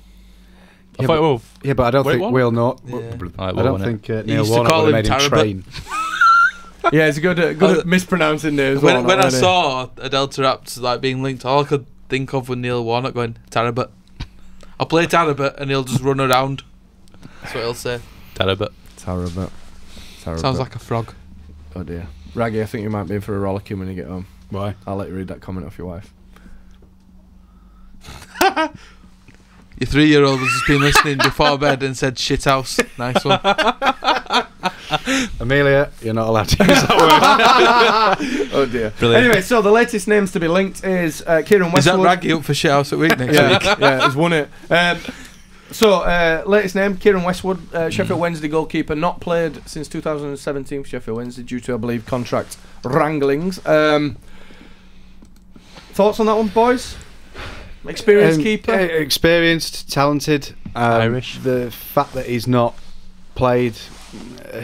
I Yeah, thought, but- well, Yeah, but I don't think what? Will not. Yeah. I Alright, don't think uh, Neil used Warnock would have made him Tarabut. train. Yeah, he's good at good Uh, at mispronouncing names. When, Warnock, when I isn't he? saw Adel Taarabt like being linked, all I could think of was Neil Warnock going Tarabut. I'll play Tarabut and he'll just run around. That's what he'll say. Tarabut. Tarabut. Tarabut. Sounds like a frog. Oh dear. Raggy, I think you might be in for a rollicking when you get home. Why? I'll let you read that comment off your wife. Your three-year-old has just been listening before bed and said "shit house." Nice one. Amelia, you're not allowed to use that word. oh dear. Brilliant. Anyway, so the latest names to be linked is uh, Keiren Is that Westwood. Raggy up for shit house at week next yeah, week? yeah, he's won it. Um, so, uh, latest name, Keiren Westwood, uh, Sheffield Wednesday goalkeeper, not played since 2017 for Sheffield Wednesday due to, I believe, contract wranglings. Um, thoughts on that one, boys? Experienced Um, keeper? uh, experienced, talented. Um, Irish. The fact that he's not played, uh,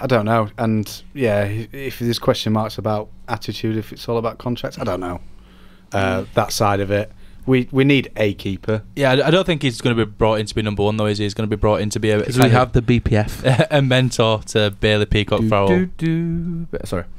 I don't know. And yeah, if there's question marks about attitude, if it's all about contracts, I don't know. Uh, that side of it, we we need a keeper. Yeah, I I don't think he's going to be brought in to be number one though. Is he? He's going to be brought in to be a Because we have the BPF. a mentor to Bailey Peacock Do, Farrell. do, do. Sorry.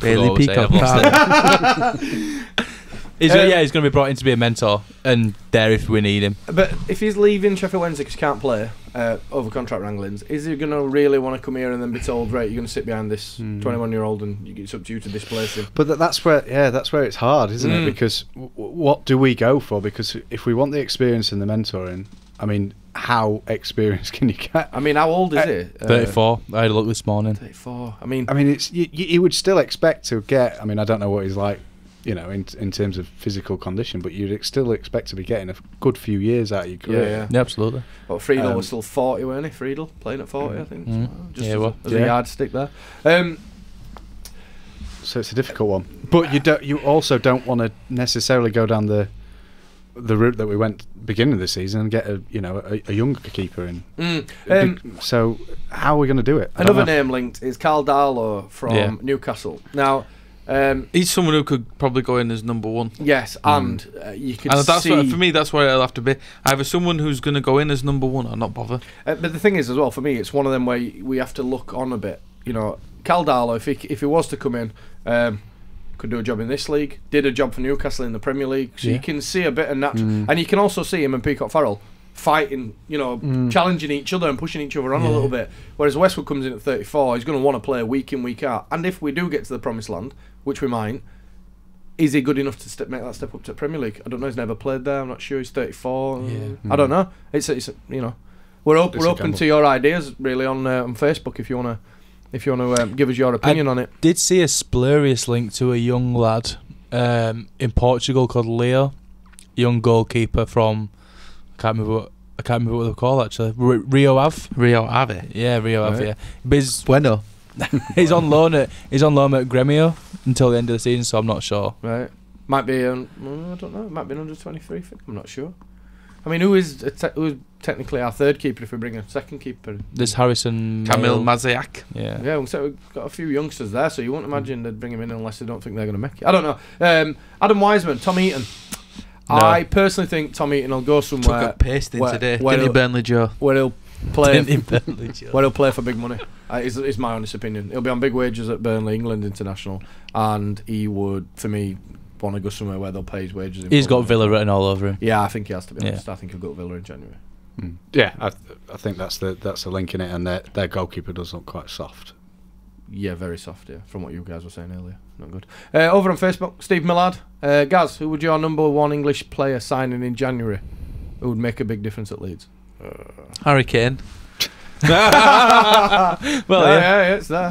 Bailey what I was saying, Peacock I've lost it. He's, Um, yeah, he's going to be brought in to be a mentor and there if we need him. But if he's leaving Sheffield Wednesday because he can't play uh, over contract wranglings, is he going to really want to come here and then be told, right, you're going to sit behind this Hmm. 21 year old and it's up to you to displace him? But that's where, yeah, that's where it's hard, isn't Mm. it? Because w- w- what do we go for? Because if we want the experience and the mentoring, I mean, how experienced can you get? I mean, how old is Uh, he? Uh, 34. I had a look this morning. 34. I mean, I mean, it's you, you you would still expect to get. I mean, I don't know what he's like, you know, in in terms of physical condition, but you'd ex- still expect to be getting a f- good few years out of your yeah, career. yeah. Yeah, absolutely. But Friedel Um, was still 40, weren't he? Friedel playing at 40, I think. Mm. Just Yeah, as, well, a, as yeah. a yardstick there. Um, So it's a difficult one. But you don't. You also don't want to necessarily go down the the route that we went beginning of the season and get a you know a, a younger keeper in. mm, um, so how are we going to do it? I another name linked is Karl Darlow from Yeah. Newcastle. Now, um, He's someone who could probably go in as number one. yes, and uh, you can And that's see. what, for me, that's where it'll have to be. Either someone who's going to go in as number one or not bother. Uh, but the thing is, as well, for me, it's one of them where we have to look on a bit. You know, Karl Darlow, if he if he was to come in, um, could do a job in this league. Did a job for Newcastle in the Premier League, so you can see a bit of natural, Mm. and you can also see him and Peacock Farrell fighting. You know, Mm. challenging each other and pushing each other on a little bit. Whereas Westwood comes in at 34, he's going to want to play week in week out. And if we do get to the promised land, which we might. Is he good enough to step, make that step up to Premier League? I don't know. He's never played there. I'm not sure. He's 34. Yeah. I don't know. It's, it's you know, we're op- we're open to your ideas really on uh, on Facebook if you wanna if you wanna um, give us your opinion on it. Did see a spurious link to a young lad um, in Portugal called Leo, young goalkeeper from I can't remember what I can't remember what they call actually R- Rio Ave. Rio Ave. Yeah, Rio Ave. Right. Yeah, but he's, Bueno. he's on loan at he's on loan at Gremio until the end of the season, so I'm not sure. Right? Might be um, mm, I don't know. It might be an under twenty three. I'm not sure. I mean, who is te- who's technically our third keeper if we bring a second keeper? There's Harrison Kamil Mayo. Miazek. Yeah. Yeah, we've we've got a few youngsters there, so you won't imagine they'd bring him in unless they don't think they're going to make it. I don't know. Um, Adam Wiseman, Tom Heaton. No. I personally think Tom Heaton will go Took somewhere a pasting where- today. where Didn't he, Burnley Joe? where he'll play In Burnley, where he'll play for big money. Uh, is, is my honest opinion. He'll be on big wages at Burnley, England international, and he would, for me, want to go somewhere where they'll pay his wages. in He's full. got Villa written all over him. Yeah, I think he has to be Yeah. honest. I think he'll go to Villa in January. Mm. Yeah, I, th- I think that's the that's the link in it, and their their goalkeeper does look quite soft. Yeah, very soft. Yeah, from what you guys were saying earlier, not good. Uh, over on Facebook, Steve Millard, uh, Gaz, who would your number one English player signing in January? Who would make a big difference at Leeds? Harry Kane. Well, yeah. yeah, yeah, it's there.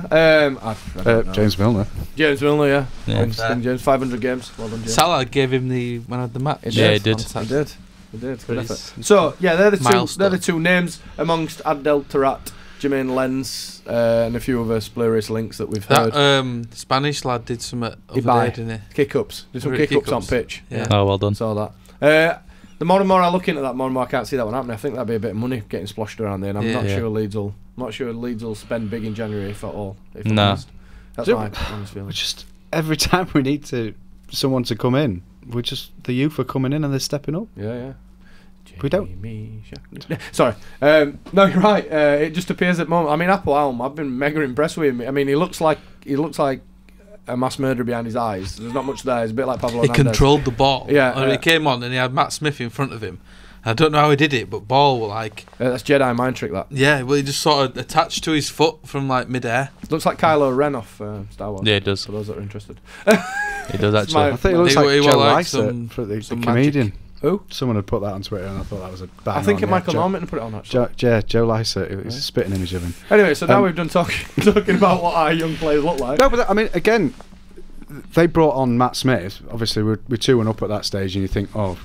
Um, I, I Uh, don't know. James Milner. James Milner, yeah. Yeah. James, James, 500 games. Well done, James. Salah gave him the when I had the match. It Yeah, did. he did. On He did. He did. Good effort. So yeah, they're the two. Milestone. They're the two names amongst Adel Taarabt, Jermaine Lens, uh, and a few other spurious links that we've heard. That um, Spanish lad did some other Ibai. day, didn't he? kick ups. There's some Really kick ups on kick-ups. pitch. Yeah. Oh, well done. Saw that. Uh, the more and more I look into that, more and more I can't see that one happening. I think that'd be a bit of money getting splashed around there, and I'm Yeah. not Yeah. sure Leeds will. Not sure Leeds will spend big in January, if at all. If I'm No. honest. That's Do- my honest feeling. Just every time we need to someone to come in, we just the youth are coming in and they're stepping up. Yeah, yeah. We don't- Jamie Shack- Sorry. Um, no, you're right. Uh, it just appears at the moment. I mean, Aapo Halme. I've been mega impressed with him. I mean, he looks like he looks like a mass murderer behind his eyes. There's not much there. He's a bit like Pablo He Hernandez. controlled the ball. Yeah, And uh, he came on and he had Matt Smith in front of him. I don't know how he did it, but ball were like Uh, that's Jedi mind trick. That yeah, well he just sort of attached to his foot from like midair. looks like Kylo Ren off uh, Star Wars. Yeah, it does. For those that are interested. It does actually. my- I think it looks He- like he Joe were like Lycett some- for the, the some comedian. Who? Someone had put that on Twitter and I thought that was a bad I think on, it yeah, Michael Joe, Norman put it on actually. Joe, yeah, Joe Lycett. It was Right. a spitting image of him. Anyway, so now Um, we've done talking talking about what our young players look like. No, but I mean, again, they brought on Matt Smith. Obviously, we're, we're two and up at that stage, and you think, oh,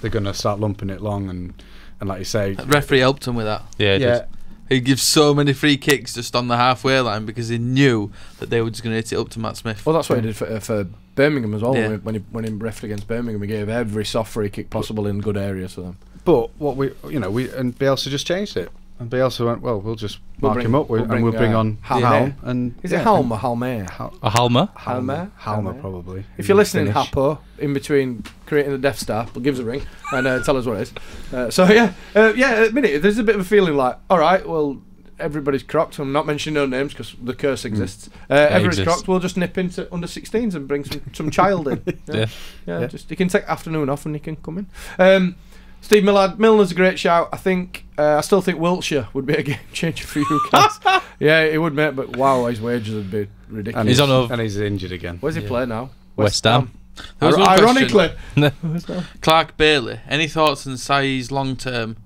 they're going to start lumping it long, and and like you say, The referee helped him with that. yeah, it yeah, does. He gives so many free kicks just on the halfway line because he knew that they were just going to hit it up to Matt Smith. Well, that's what he did for, uh, for Birmingham as well. Yeah. When, when he when he refed against Birmingham, he gave every soft free kick possible in good areas for them. But what we, you know, we and Bielsa just changed it, and Bielsa went, well, we'll just We'll mark bring- him up, we'll with, bring, and we'll bring uh, on Halmer. Halm, and Is yeah, it Halm or Halmer? Hal- A Halmer? Halmer? Halmer, Halmer. probably. If you're listening, Finnish. Aapo, in between creating the Death Star, but give us a ring and uh, tell us what it is. Uh, so yeah, uh, yeah. At a minute, there's a bit of a feeling like, all right, well, everybody's crocked. I'm not mentioning no names because the curse exists. Uh, everybody's exists. crocked. We'll just nip into under 16s and bring some some child in. Yeah. yeah. Yeah. Just he can take afternoon off and he can come in. Um, Steve Millard, Milner's a great shout. I think uh, I still think Wilshere would be a game changer for you guys. yeah, it would, mate. But wow, his wages would be ridiculous. and He's on a- and he's injured again. Where's he Yeah. play now? West Ham. There was Ir- one question. Ironically, Clark Bailey, any thoughts on Sai's long term,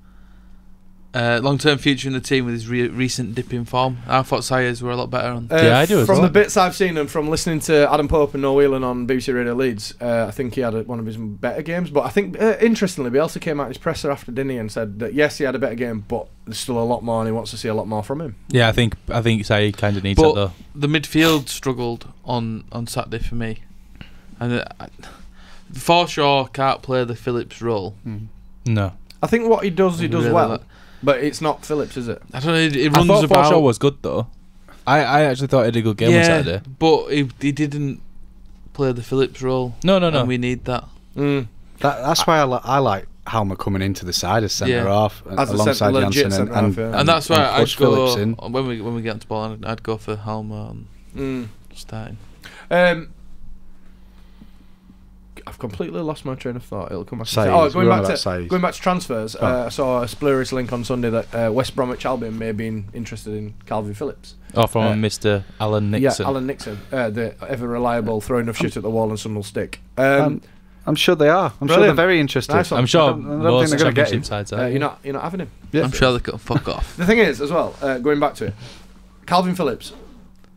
uh, long term future in the team with his re- recent dip in form? I thought Sayers were a lot better on. Uh, Yeah, I do as From well. the bits I've seen and from listening to Adam Pope and Noel Whelan on BBC Radio Leeds, uh, I think he had a, one of his better games. But I think, uh, interestingly, Bielsa came out in his presser after Dinny and said that yes, he had a better game, but there's still a lot more, and he wants to see a lot more from him. Yeah, I think I think Say kind of needs But- that though. the midfield struggled on on Saturday for me, and uh, I- Forshaw can't play the Phillips role. No, I think what he does, he does Really well, like- but it's not Phillips, is it? I don't know. It, it I runs thought about. Forshaw was good though. I, I actually thought he did a good game on Saturday. but he, he didn't play the Phillips role. No, no, no. And we need that. Mm. That, that's why I, li- I like Halmer coming into the side as centre Yeah. half As alongside centre- legit Jansson and, centre-half, and, yeah. And, that's why I'd go in. when we when we get into ball. I'd, I'd go for Halmer and Mm. starting. Um, I've completely lost my train of thought. It'll come back. to Oh, going back to about going back to transfers. Oh. Uh, I saw a spurious link on Sunday that uh, West Bromwich Albion may have been interested in Kalvin Phillips. Oh, from Uh, Mr. Alan Nixon. Yeah, Alan Nixon, uh, the ever reliable, throw enough shit at the wall and some will stick. Um, Um, I'm sure they are. I'm sure they're very interested. Nice. I'm I sure don't, I don't most think they're going to get championship him. sides uh, you're not you're not having him. Yeah. I'm sure they can fuck off. The thing is, as well, uh, going back to it, Kalvin Phillips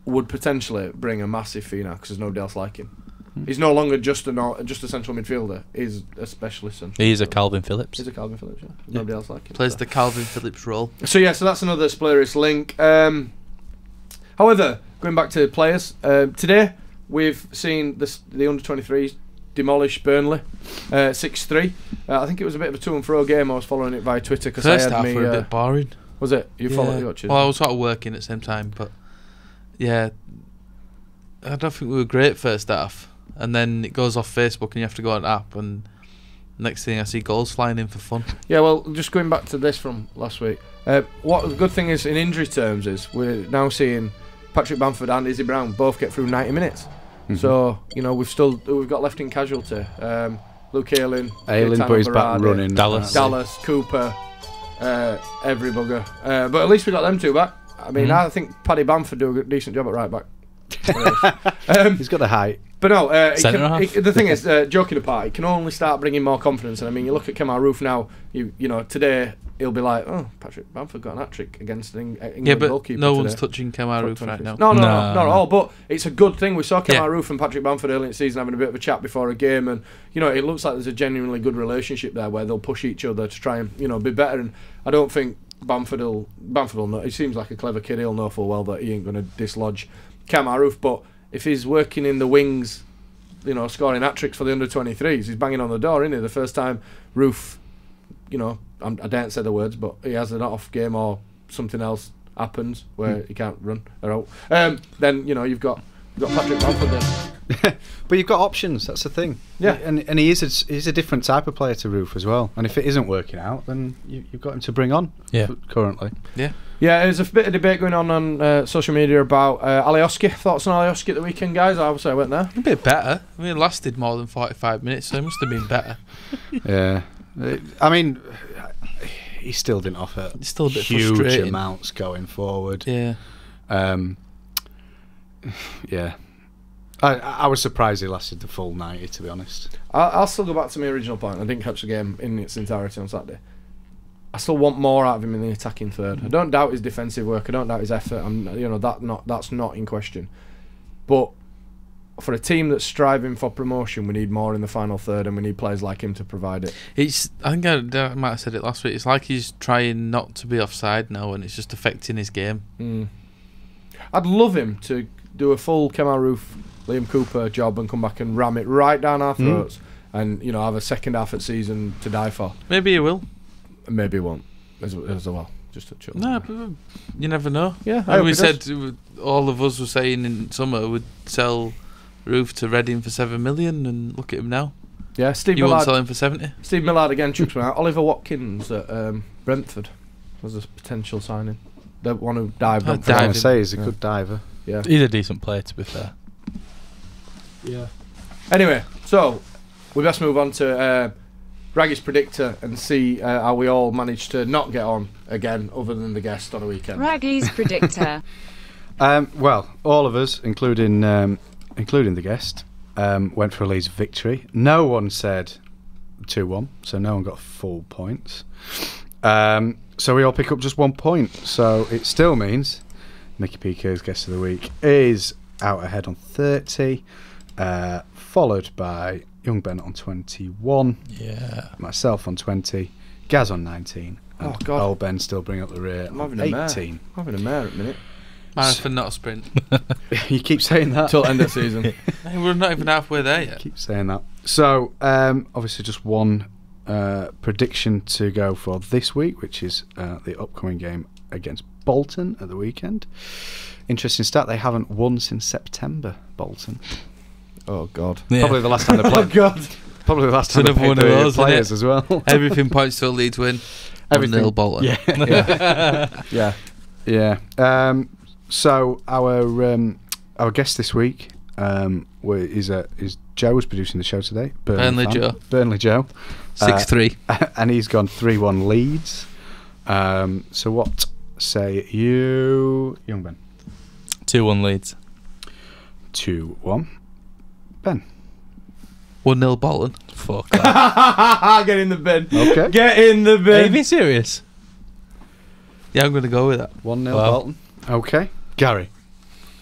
would potentially bring a massive fee now because there's nobody else like him. Hmm. He's no longer just a no, just a central midfielder. He's a specialist. central He's a. Kalvin Phillips. He's a Kalvin Phillips. Yeah. Nobody else like him. Plays so. the Kalvin Phillips role. So yeah, so that's another spurious link. Um, however, going back to players, uh, today we've seen this, the under 23s demolish Burnley uh, six three. Uh, I think it was a bit of a to and fro game. I was following it via Twitter because I First had half me. were a Uh, bit boring. was it you followed Yeah. you watching? Well, I was sort of working at the same time, but yeah, I don't think we were great first half. And then it goes off Facebook, and you have to go on app, and next thing I see goals flying in for fun. Yeah, well, just going back to this from last week. Uh, what the good thing is in injury terms is we're now seeing Patrick Bamford and Izzy Brown both get through 90 minutes. Mhm. So you know we've still we've got left in casualty. Um, Luke Ayling, Ayling, Gaetano but he's back Berardi, running. Dallas. Dallas, Cooper, uh, every bugger. Uh, but at least we got them two back. I mean, Mhm. I think Paddy Bamford do a decent job at right back. um, He's got the height. But no, uh, can, he- the thing is, uh, joking apart, he can only start bringing more confidence. And I mean, you look at Kemar Roofe now. You you know today he'll be like, oh, Patrick Bamford got an hat trick against an Eng- England Yeah, but goalkeeper no today. one's touching Kemar Roofe right now. No, no, no, No, not at all. But it's a good thing. We saw Kemar Yeah. Roofe and Patrick Bamford early in the season having a bit of a chat before a game, and you know it looks like there's a genuinely good relationship there where they'll push each other to try and you know be better. And I don't think Bamford will Bamford will know. He seems like a clever kid. He'll know full well that he ain't going to dislodge Kemar Roofe. But if he's working in the wings, you know, scoring hat tricks for the under 23s, he's banging on the door, isn't he? The first time Roofe, you know, I'm, I daren't say the words, but he has an off game or something else happens where he can't run or out. Um, then you know you've got you've got Patrick Bamford there. But you've got options. That's the thing. Yeah. and and he is a, he's a different type of player to Roofe as well. And if it isn't working out, then you, you've got him to bring on. Yeah. currently. Yeah, there's a bit of debate going on on uh, social media about uh, Alioski. Thoughts on Alioski at the weekend, guys? Obviously, I went there. A bit better. I mean, it lasted more than 45 minutes, so it must have been better. Yeah, I mean, he still didn't offer It's still a bit huge frustrating. amounts going forward. Yeah. Um, yeah, I I was surprised he lasted the full ninety. To be honest, I'll, I'll still go back to my original point. I didn't catch the game in its entirety on Saturday. I still want more out of him in the attacking third. I don't doubt his defensive work. I don't doubt his effort. I'm, you know, that not that's not in question. But for a team that's striving for promotion, we need more in the final third, and we need players like him to provide it. It's. I think I, I might have said it last week. It's like he's trying not to be offside now, and it's just affecting his game. Mm. I'd love him to do a full Kemar Roofe, Liam Cooper job and come back and ram it right down our Mm. throats, and you know have a second half of season to die for. Maybe he will. Maybe he won't as, as well. Just a chill. No, but you never know. Yeah, I hope we he said, does. all of us were saying in summer would sell Roofe to Reading for seven million, and look at him now. Yeah, Steve You won't Millard. sell him for seventy. Steve Millard again chucks me out. Oliver Watkins at um, Brentford was a potential signing. The one who dived. Oh, I was diving. to say he's a Yeah. good diver. Yeah. He's a decent player, to be fair. Yeah. Anyway, so we best move on to uh, Raggy's predictor and see uh, how we all managed to not get on again, other than the guest on a weekend. Raggy's predictor. Um, well, all of us, including um, including the guest, um, went for a Leeds victory. No one said two one, so no one got full points. Um, so we all pick up just one point. So it still means Mickey PK's guest of the week is out ahead on thirty, uh, followed by Young Ben on twenty one, Yeah. myself on twenty, Gaz on nineteen. And Oh, God. old Ben still bring up the rear. I'm on having a mare. 18. I'm having a mare at the minute. Marathon, not a sprint. you keep saying that. Till end of season. We're not even halfway there yet. Keep saying that. So, um, obviously, just one uh, prediction to go for this week, which is uh, the upcoming game against Bolton at the weekend. Interesting stat: they haven't won since September. Bolton. Oh God. Yeah. Probably the last time they Oh played. God. Probably the last time they played one of those, players as well. Everything points to a Leeds win. Everything. nil Bolton. Yeah, yeah, Yeah. yeah. Um, so our um, our guest this week um, wa- is uh, is Joe was producing the show today. Burnley fan. Joe. Burnley Joe. Six three. and he's gone 3 1 leads. Um, so, what say you, young Ben? 2 1 leads. 2 1. Ben. One nil Bolton. Fuck that. Get in the bin. Okay. Get in the Are you being serious? Yeah, I'm going to go with that. 1 0 Wow. Bolton. Okay. Gary.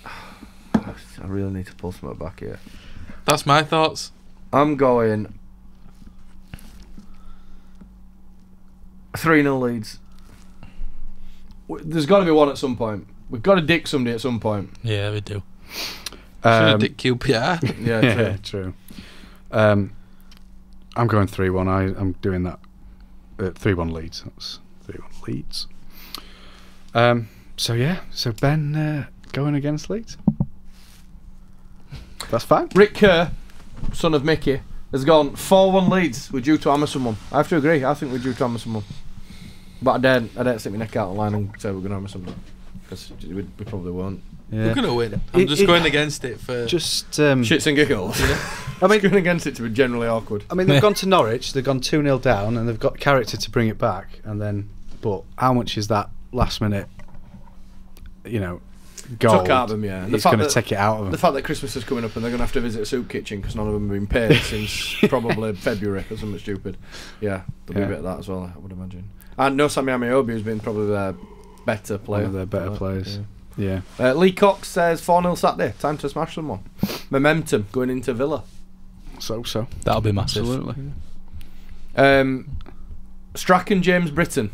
I really need to pull something back here. That's my thoughts. I'm going 3 0 leads. W- There's got to be one at some point. We've got to dick somebody at some point. Yeah, we do. Should Um, dick QPR. Yeah, yeah, true. Um, I'm going 3 1. I'm doing that. Uh, 3 1 leads. That's 3 1 leads. Um, so, yeah. So, Ben uh, going against Leeds. That's fine. Rick Kerr, son of Mickey, has gone 4 1 leads. We're due to hammer someone. I have to agree. I think we're due to hammer someone. But I daren't, I don't stick my neck out of line and say we're going to hammer someone. Because we, we probably won't. We're going to win. I'm It- just it- going against it for. Just. Um, Shits and giggles. I mean, going against it to be generally awkward. I mean, they've gone to Norwich. They've gone two 0 down, and they've got character to bring it back. And then, but how much is that last minute you know, gold. Took out of them, yeah. The It's fact going to that- take it out of them. The fact that Christmas is coming up and they're going to have to visit a soup kitchen because none of them have been paid since probably February or something stupid. Yeah, there'll be a bit of that as well, I would imagine. And no Sammy Ameobi has been probably their better player. of their better players. yeah. Yeah. Uh, Lee Cox says 4 0 Saturday. Time to smash someone. Momentum going into Villa. So so. That'll be massive. Absolutely. Um, Strachan James Britton.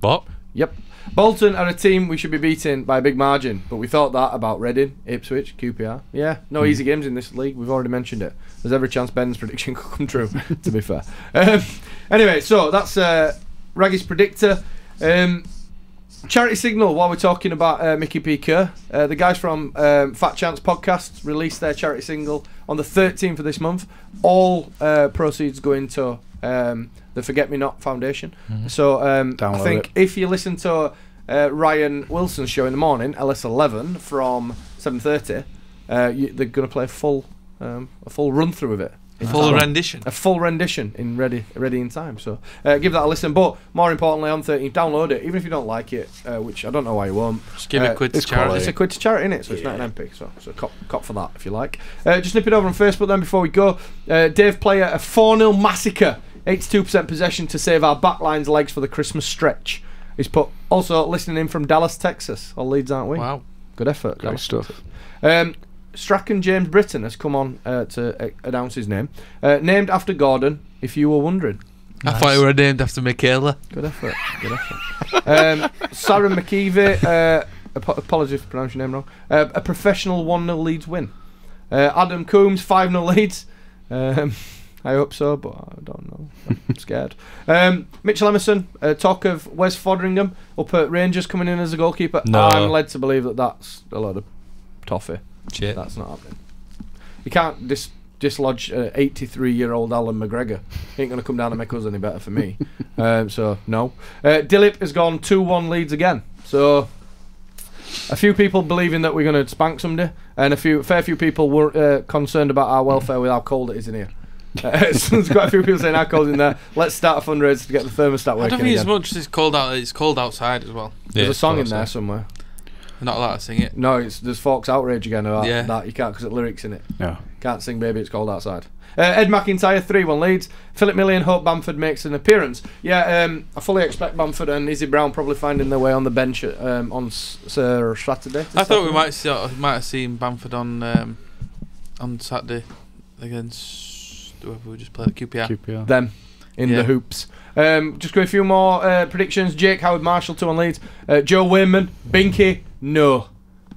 What? Yep. Bolton are a team we should be beating by a big margin, but we thought that about Reading, Ipswich, QPR. Yeah, no Hmm. easy games in this league. We've already mentioned it. There's every chance Ben's prediction could come true. to be fair. Um, anyway, so that's uh, Raggy's predictor. Um, charity signal. While we're talking about uh, Mickey P. Kerr, uh, the guys from um, Fat Chance podcast released their charity single on the 13th of this month. All uh, proceeds go into um, the Forget Me Not Foundation. So um, I think it. if you listen to uh, Ryan Wilson's show in the morning, LS11 from 7:30, uh, you, they're going to play a full um, a full run through of it. In Full time. rendition. A full rendition in ready ready in time. So uh, give that a listen. But more importantly, on 13, download it. Even if you don't like it, uh, which I don't know why you won't. Just give Uh, it a quid to it's charity. quality. It's a quid to charity, innit? So it's 99p. So, so cop, cop for that if you like. Uh, just nip it over on Facebook then before we go. Uh, Dave Player, a 4 0 massacre. 82% possession to save our backline's legs for the Christmas stretch. He's put also listening in from Dallas, Texas. All leads, aren't we? Wow. Good effort. Great Dallas. stuff. Um, Strachan James Britton has come on uh, to uh, announce his name. Uh, named after Gordon, if you were wondering. I thought you were named after Michaela. Good effort. Good effort. um, Sarah McKeevy, uh, ap- apologies for pronouncing your name wrong. Uh, a professional 1 0 Leeds win. Uh, Adam Coombs, 5 0 Leeds. Um, I hope so, but I don't know. I'm scared. Um, Mitchell Emerson, uh, talk of Wes Foderingham up at Rangers coming in as a goalkeeper. No. I'm led to believe that that's a lot of toffee. Shit. That's not happening. You can't dis- dislodge 83 year old Alan McGregor. He ain't going to come down and make us any better for me. um, so, no. Uh, Dilip has gone 2 1 leads again. So, a few people believing that we're going to spank somebody, and a few fair few people were uh, concerned about our welfare with how cold it is in here. Uh, so there's quite a few people saying how cold in there. Let's start a fundraiser to get the thermostat working. I don't think again. as much as it's cold out. It's cold outside as well. There's a song in of there somewhere. They're not allowed to sing it. No, it's there's Folks Outrage again about Yeah. that. You can't because it lyrics in it. No. Can't sing Baby It's Cold Outside. Uh, Ed McIntyre, 3 1 leads. Philip Million, Hope Bamford makes an appearance. Yeah, um, I fully expect Bamford and Izzy Brown probably finding their way on the bench at, um, on s- Sir Saturday. I thought we might see, might have seen Bamford on um, on Saturday against whoever we just played at QPR. QPR. them in Yeah. the hoops. Um, just go a few more uh, predictions. Jake Howard Marshall, 2 1 leads. Uh, Joe Wayman, Binky, no.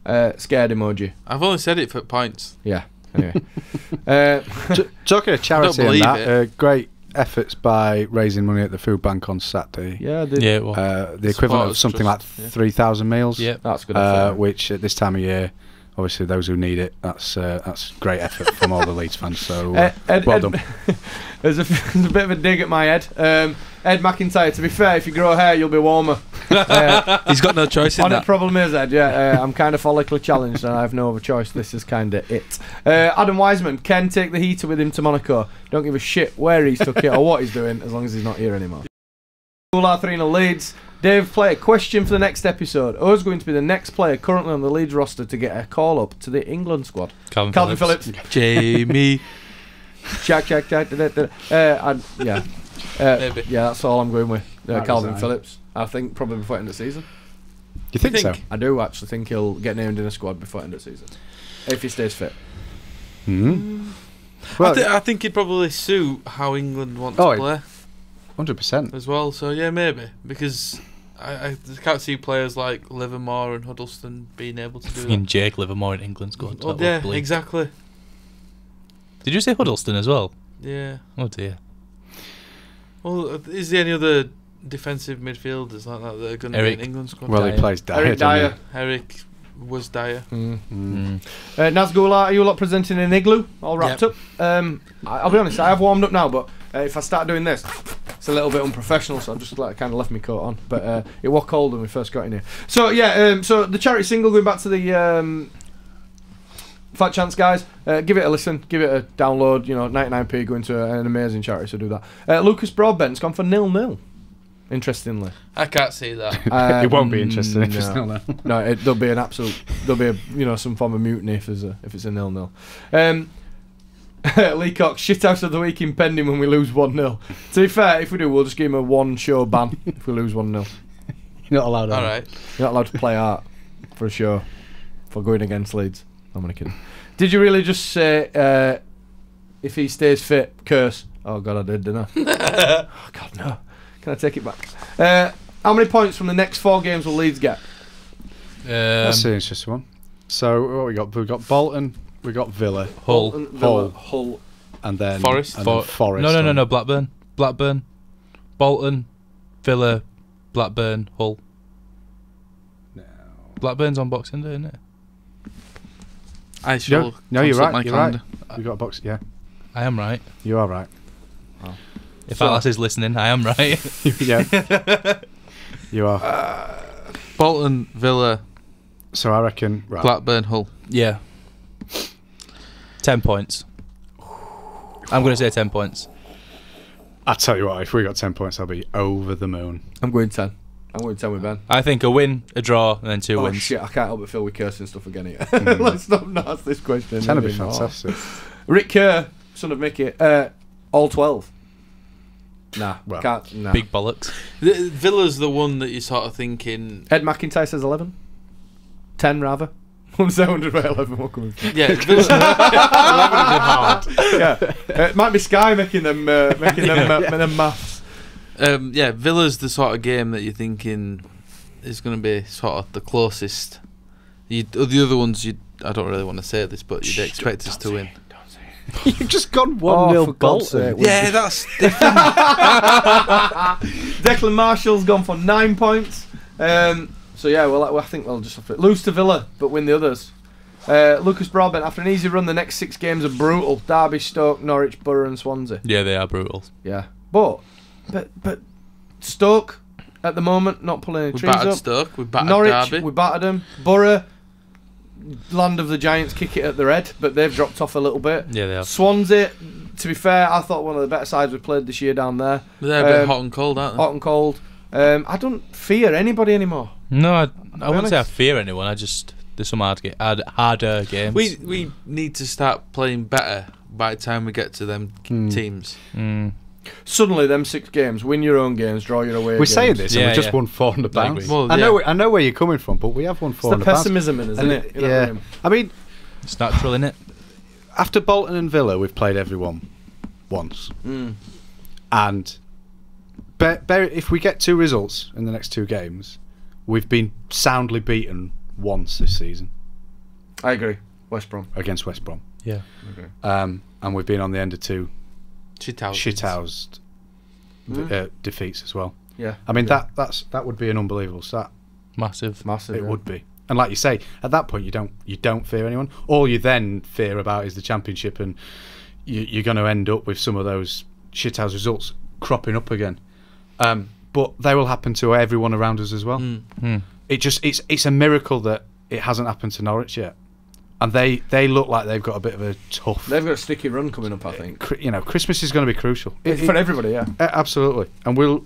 Uh, scared emoji. I've only said it for points. Yeah. Anyway. uh, T- talking of charity and that, uh, great efforts by raising money at the food bank on Saturday. yeah, the, Yeah, well, Uh, the equivalent of Supporters something like yeah. 3,000 meals. yeah. that's good. Uh, which at this time of year, obviously those who need it, that's uh, that's great effort from all the Leeds fans. So uh, Ed, Ed, well Ed- done. there's, a, there's a bit of a dig at my head. Um, Ed McIntyre, to be fair, if you grow hair, you'll be warmer. Uh, He's got no choice in only that. problem is, Ed, yeah, uh, I'm kind of follically challenged and I have no other choice. This is kind of it. Uh, Adam Wiseman, can take the heater with him to Monaco. Don't give a shit where he's took it or what he's doing as long as he's not here anymore. Goal 3 in the Leeds. Dave, play a question for the next episode. Who's going to be the next player currently on the Leeds roster to get a call up to the England squad? Kalvin, Kalvin Phillips. Phillips. Jamie. Jack, Jack, Jack. Da, da, da. Uh, I'd- yeah. Uh, Maybe. Yeah, that's all I'm going with. Uh, Kalvin resign. Phillips. I think probably before end of the season. you think, think- so? I do actually think he'll get named in a squad before end of the season. If he stays fit. Mm. I, Well, I think he'd probably suit how England want Oh, to play hundred percent. as well. So yeah, maybe because I, I can't see players like Livermore and Huddlestone being able to do Fucking that. Jake Livermore in England's squad. Well, That yeah, would bleed. exactly. Did you say Huddlestone as well? Yeah. Oh dear. Well, uh, is there any other defensive midfielders like that that are going to be in England's squad? Well, Dier. he plays Dier. Eric doesn't? Dier. Eric was Dier. Mm. Mm. Uh, Nazgul, are you lot presenting an igloo? All wrapped Yep. up. Um, I'll be honest, I have warmed up now, but uh, if I start doing this, it's a little bit unprofessional, so I've just like kind of left my coat on. But uh, it was cold when we first got in here. So yeah, um, so the charity single going back to the um, Fat Chance guys, uh, give it a listen, give it a download. You know, 99p going to an amazing charity, so do that. Uh, Lucas Broadbent's gone for nil nil. Interestingly, I can't see that. uh, it won't be interesting if mm, it's no. nil nil. No, it, there'll be an absolute. There'll be a you know some form of mutiny if there's a if it's a nil nil. Um, Lee Cox, shit out of the week impending when we lose one 0 To be fair, if we do, we'll just give him a one show ban if we lose one 0 You're not allowed. All on. right. You're not allowed to play art for a show for going against Leeds. I'm only kidding. Did you really just say uh, if he stays fit, curse? Oh God, I did, didn't I? oh God, no. Can I take it back? Uh, how many points from the next four games will Leeds get? That's Um, an interesting one. So what we got? We got Bolton, we got Villa, Hull. Bolton, Villa, Hull. Hull. and then Forest. and For- then Forest. No, no, no, no. Blackburn. Blackburn. Bolton. Villa. Blackburn. Hull. No. Blackburn's on Boxing Day, isn't it? I shall. no, you're right, My you're right. calendar. We got a box. Yeah, I am right. you are right. If So- Atlas is listening, I am right. yeah, you are. Uh, Bolton, Villa, So I reckon. Right. Blackburn, Hull. yeah. Ten points. I'm going to say ten points. I tell you what, if we got ten points, I'll be over the moon. I'm going 10. I'm going 10 with Ben. I think a win, a draw, and then two oh wins. shit, I can't help but feel we're cursing stuff again here. Let's not ask this question. Ten would be fantastic. Rick Kerr, son of Mickey, uh, all 12. Nah, Well, can't. Nah. Big bollocks. The, Villa's the one that you're sort of thinking. Ed McIntyre says 11. 10 rather. I'm so wondering where 11 will come from. Yeah, Villa. yeah, uh, it might be Sky making them uh, making them, uh, them maths. um, yeah, Villa's the sort of game that you're thinking is going to be sort of the closest. You, the other ones, you I don't really want to say this, but you'd expect us to win. You've just gone Oh, one nil for Bolton. sake, we- Yeah, that's Declan Marshall's gone for nine points. Um, so yeah, well, I think we'll just have to lose to Villa, but win the others. Uh, Lucas Broadbent, after an easy run, the next six games are brutal. Derby, Stoke, Norwich, Borough, and Swansea. Yeah, they are brutal. Yeah, but but but Stoke at the moment not pulling any we trees battered up. Stoke, we battered Norwich, Derby. we battered them. Borough, land of the giants, kick it at their head, but they've dropped off a little bit. Yeah, they have. Swansea, to be fair, I thought one of the better sides we played this year down there. They're a bit um, hot and cold, aren't they? Hot and cold. Um, I don't fear anybody anymore. No, I, I wouldn't say I fear anyone. I just there's some hard, hard harder games. We we need to start playing better by the time we get to them Hmm. teams. Mm. Suddenly, them six games, win your own games, draw your away We're games. saying this, and Yeah, we just yeah. won four hundred I pounds. agree. Well, I know, I know where you're coming from, but we have won It's four the hundred pounds. pessimism in isn't And it? You know yeah. I mean, It's natural, isn't it? after Bolton and Villa, we've played everyone once, Mm. and bear, bear, if we get two results in the next two games, we've been soundly beaten once this season I agree. West Brom. against West Brom, Yeah. um, and we've been on the end of two Shithoused. shithoused Mm. uh, defeats as well. Yeah. I mean that that's that would be an unbelievable stat. Massive. massive. It yeah. would be. And like you say, at that point you don't you don't fear anyone. All you then fear about is the championship, and you, you're going to end up with some of those shithouse results cropping up again. Um, but they will happen to everyone around us as well. Mm. Mm. It just it's it's a miracle that it hasn't happened to Norwich yet, and they they look like they've got a bit of a tough. They've got a sticky run coming up, I think. You know, Christmas is going to be crucial. It- For it- everybody, yeah. uh, absolutely, and we'll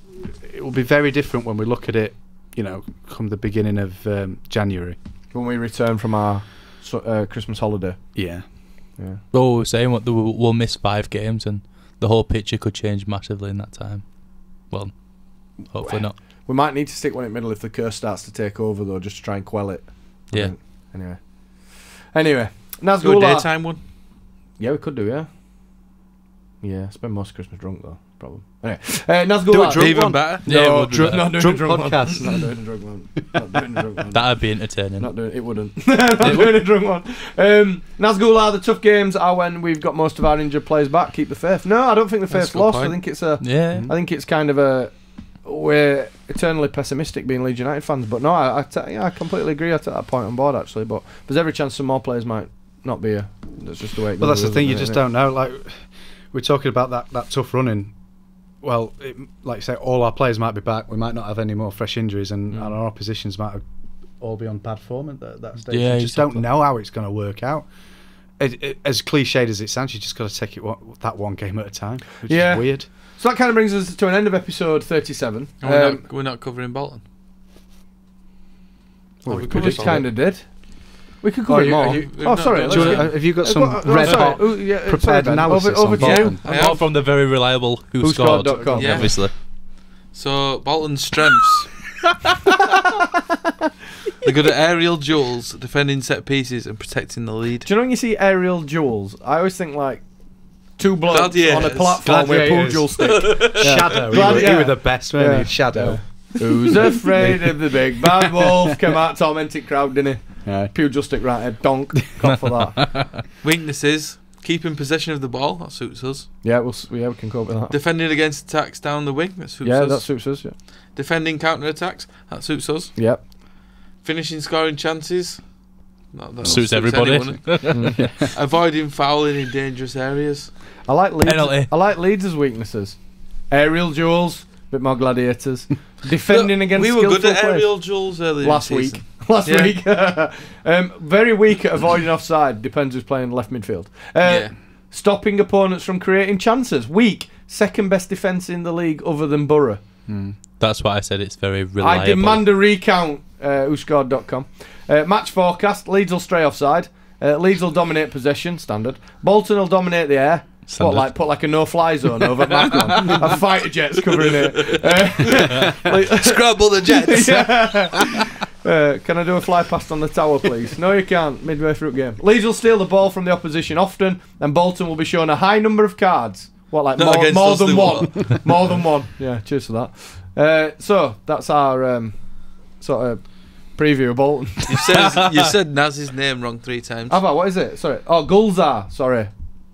it will be very different when we look at it. You know, come the beginning of um, January. When we return from our uh, Christmas holiday. Yeah. Yeah. Oh, we're saying what the, we'll we'll miss five games, and the whole picture could change massively in that time. Well, hopefully not. We might need to stick one in the middle if the curse starts to take over, though, just to try and quell it. I Yeah. think. Anyway. Anyway. Do a daytime one. Yeah, we could do, yeah. Yeah, spend most of Christmas drunk, though. Problem. Anyway. Uh, Nazgul. Do it drunk Even one. better. Yeah, we'll do dr- that. not doing Drunk a drunk podcast. one. Not doing a drunk one. Not doing a drunk one. That'd be entertaining. Not doing it wouldn't. Not doing a drunk one. Um, Nazgul are the tough games are when we've got most of our injured players back. Keep the faith. No, I don't think the That's a faith's good lost. I think it's a. yeah. I think it's kind of a. We're eternally pessimistic being Leeds United fans, but no, I, I, yeah, I completely agree. I take that point on board actually, but there's every chance some more players might not be here. That's just the way. It Well, that's the thing. You just it? don't know. Like we're talking about that that tough running. Well, it, like you say, all our players might be back. We might not have any more fresh injuries, and, Mm. and our oppositions might have all be on bad form at that, that stage. Yeah, you just exactly. don't know how it's going to work out. It, it, as cliched as it sounds, you just got to take it one, that one game at a time, which Yeah. is weird. So that kind of brings us to an end of episode 37. And we're, Um, not, we're not covering Bolton. Well, Oh, we we we just kind of did. We could Oh, cover you- more. you- oh, sorry. Do you get- have you got Uh, some go- oh, red sorry. hot Oh, yeah, sorry, prepared Ben. analysis over, over on to you. Bolton? I Apart from the very reliable who, Who scored, scored.com. Yeah. obviously. So Bolton's strengths. They're good at aerial duels, defending set pieces, and protecting the lead. Do you know when you see aerial duels? I always think like two blokes on a Gladiators. platform with a pool Gladiators. jewel stick. Shadow. Glad- you, were, yeah. you were the best, weren't Yeah. you? Shadow. Who's afraid of the big bad wolf? Come out tormented crowd, didn't he? Yeah. Pugil stick right head, donk. Got for that. Weaknesses: keeping possession of the ball. That suits us. Yeah, we'll, s- yeah, we can cope with that. Defending against attacks down the wing. That suits us. Yeah, us. that suits us. Yeah. Defending counter attacks. That suits us. Yep. Finishing scoring chances. Not that Suits everybody. anyone. Avoiding fouling in dangerous areas. I like Leeds. Penalty. I like Leeds' weaknesses. Aerial duels, bit more gladiators. Defending Look, against we were good at players. aerial duels earlier last in week. Last Yeah. week, um, very weak at avoiding offside. Depends who's playing left midfield. Uh, Yeah. Stopping opponents from creating chances. Weak. Second best defence in the league, other than Borough. That's why I said it's very reliable. I demand a recount. Uh, whoscored.com. Uh, match forecast. Leeds will stray offside. Uh, Leeds will dominate possession. Standard. Bolton will dominate the air. What, like put like a no-fly zone over Macron and fighter jets covering it. Uh, like- Scrabble the Jets. Yeah. Uh, can I do a fly past on the tower, please? No, you can't. Midway through the game. Leeds will steal the ball from the opposition often, and Bolton will be shown a high number of cards. What, like more, more than one? more than one. Yeah, cheers for that. Uh, so that's our um, sort of preview of Bolton. You said you said Naz's name wrong three times. How about what is it? Sorry. Oh, Gulzar. Sorry,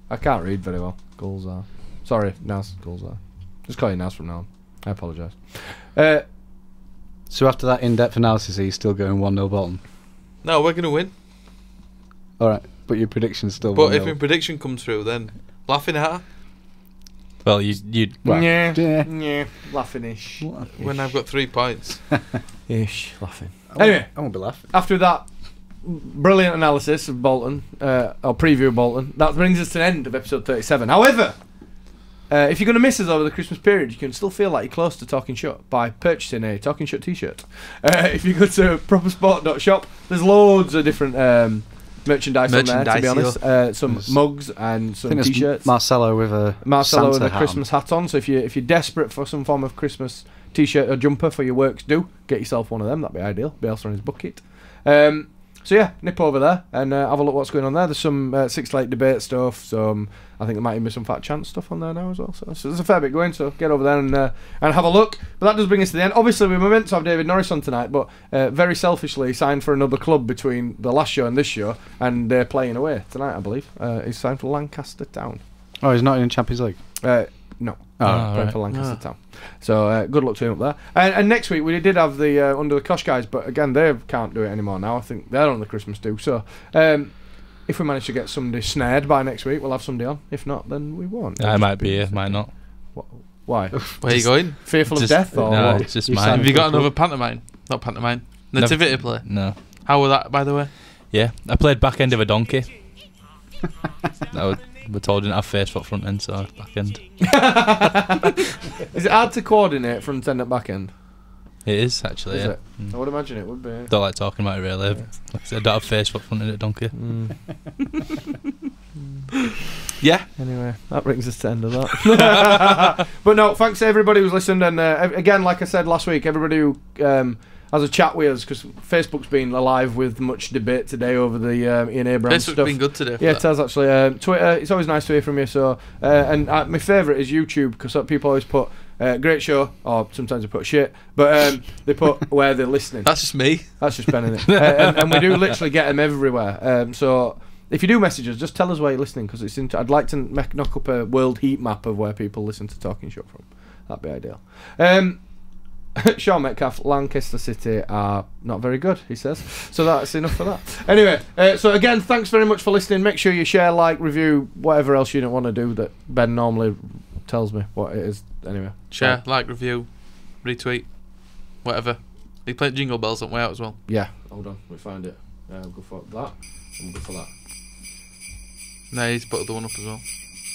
I can't read very well. Gulzar. Sorry, Naz. Gulzar. Just call you Naz from now on. I apologise. Uh, So after that in-depth analysis, are you still going 1-0 Bolton? No, we're gonna win. All right, but your prediction's still But 1-0. if your prediction comes through, then laughing at her Well, you you Well, yeah, yeah. yeah, laughing-ish. when I've got three points. Ish, laughing. I Anyway. I won't be laughing. after that brilliant analysis of Bolton, uh, or preview of Bolton, that brings us to the end of episode 37. However, uh, if you're going to miss us over the Christmas period, you can still feel like you're close to Talking Shutt by purchasing a Talking Shutt t-shirt. Uh, if you go to propersport.shop, there's loads of different um, merchandise, on there, to be honest. Uh, some There's- mugs and I some think t-shirts. Marcelo with a Marcelo Santa with a hat Christmas hat on. So if you if you're desperate for some form of Christmas t-shirt or jumper for your works, do get yourself one of them. That'd be ideal. Be else on his bucket. Um, so yeah, nip over there and uh, have a look what's going on there. There's some uh, six late debate stuff. Some I think there might even be some fat chance stuff on there now as well. So, so there's a fair bit going. So get over there and uh, and have a look. But that does bring us to the end. Obviously we were meant to have David Norris on tonight, but uh, very selfishly signed for another club between the last show and this show, and they're playing away tonight, I believe. Uh, he's signed for Lancaster Town. Oh, he's not in Champions League. Uh. Oh, Ah, playing right. for Lancaster Ah. Town. So uh, good luck to him up there. And, and next week we did have the uh, under the Cosh guys, but again they can't do it anymore now. I think they're on the Christmas do. So um, if we manage to get somebody snared by next week, we'll have somebody on. If not, then we won't. I might be here, might not. Why? Where are you going? Fearful of death or no, what? it's just You mine. Have you got another pantomime? Not pantomime. No. Nativity play. No. How was that, by the way? Yeah, I played back end of a donkey. I was, we're told didn't have face foot front end, so back end. Is it hard to coordinate front end and back end? It is actually. Is yeah. it? Mm. I would imagine it would be. Don't like talking about it really. Like I said, don't have face foot front end at donkey. Mm. Yeah. Anyway, that brings us to the end of that. but no, thanks to everybody who's listened. And uh, again, like I said last week, everybody who um, has a chat with us, because Facebook's been alive with much debate today over the um, Ian Abrams Facebook's stuff. been good today. Yeah, it has actually. Um, Twitter, it's always nice to hear from you. So, uh, and uh, my favourite is YouTube because people always put uh, great show, or sometimes they put shit, but um, they put where they're listening. That's just me. That's just Ben, is it? uh, and, and we do literally get them everywhere. Um, so if you do message us, just tell us where you're listening because it's. Int- I'd like to make, knock up a world heat map of where people listen to Talking Shop from. That'd be ideal. Um, Sean Metcalf, Lancaster City are not very good, he says. So that's enough for that. Anyway, uh, so again, thanks very much for listening. Make sure you share, like, review, whatever else you don't want to do that Ben normally tells me what it is. Anyway, Share, like, review, retweet, whatever. He played jingle bells on the way out as well. Yeah, hold on, we find it. Uh, we'll go for that, and we'll go for that. No, he's put the one up as well.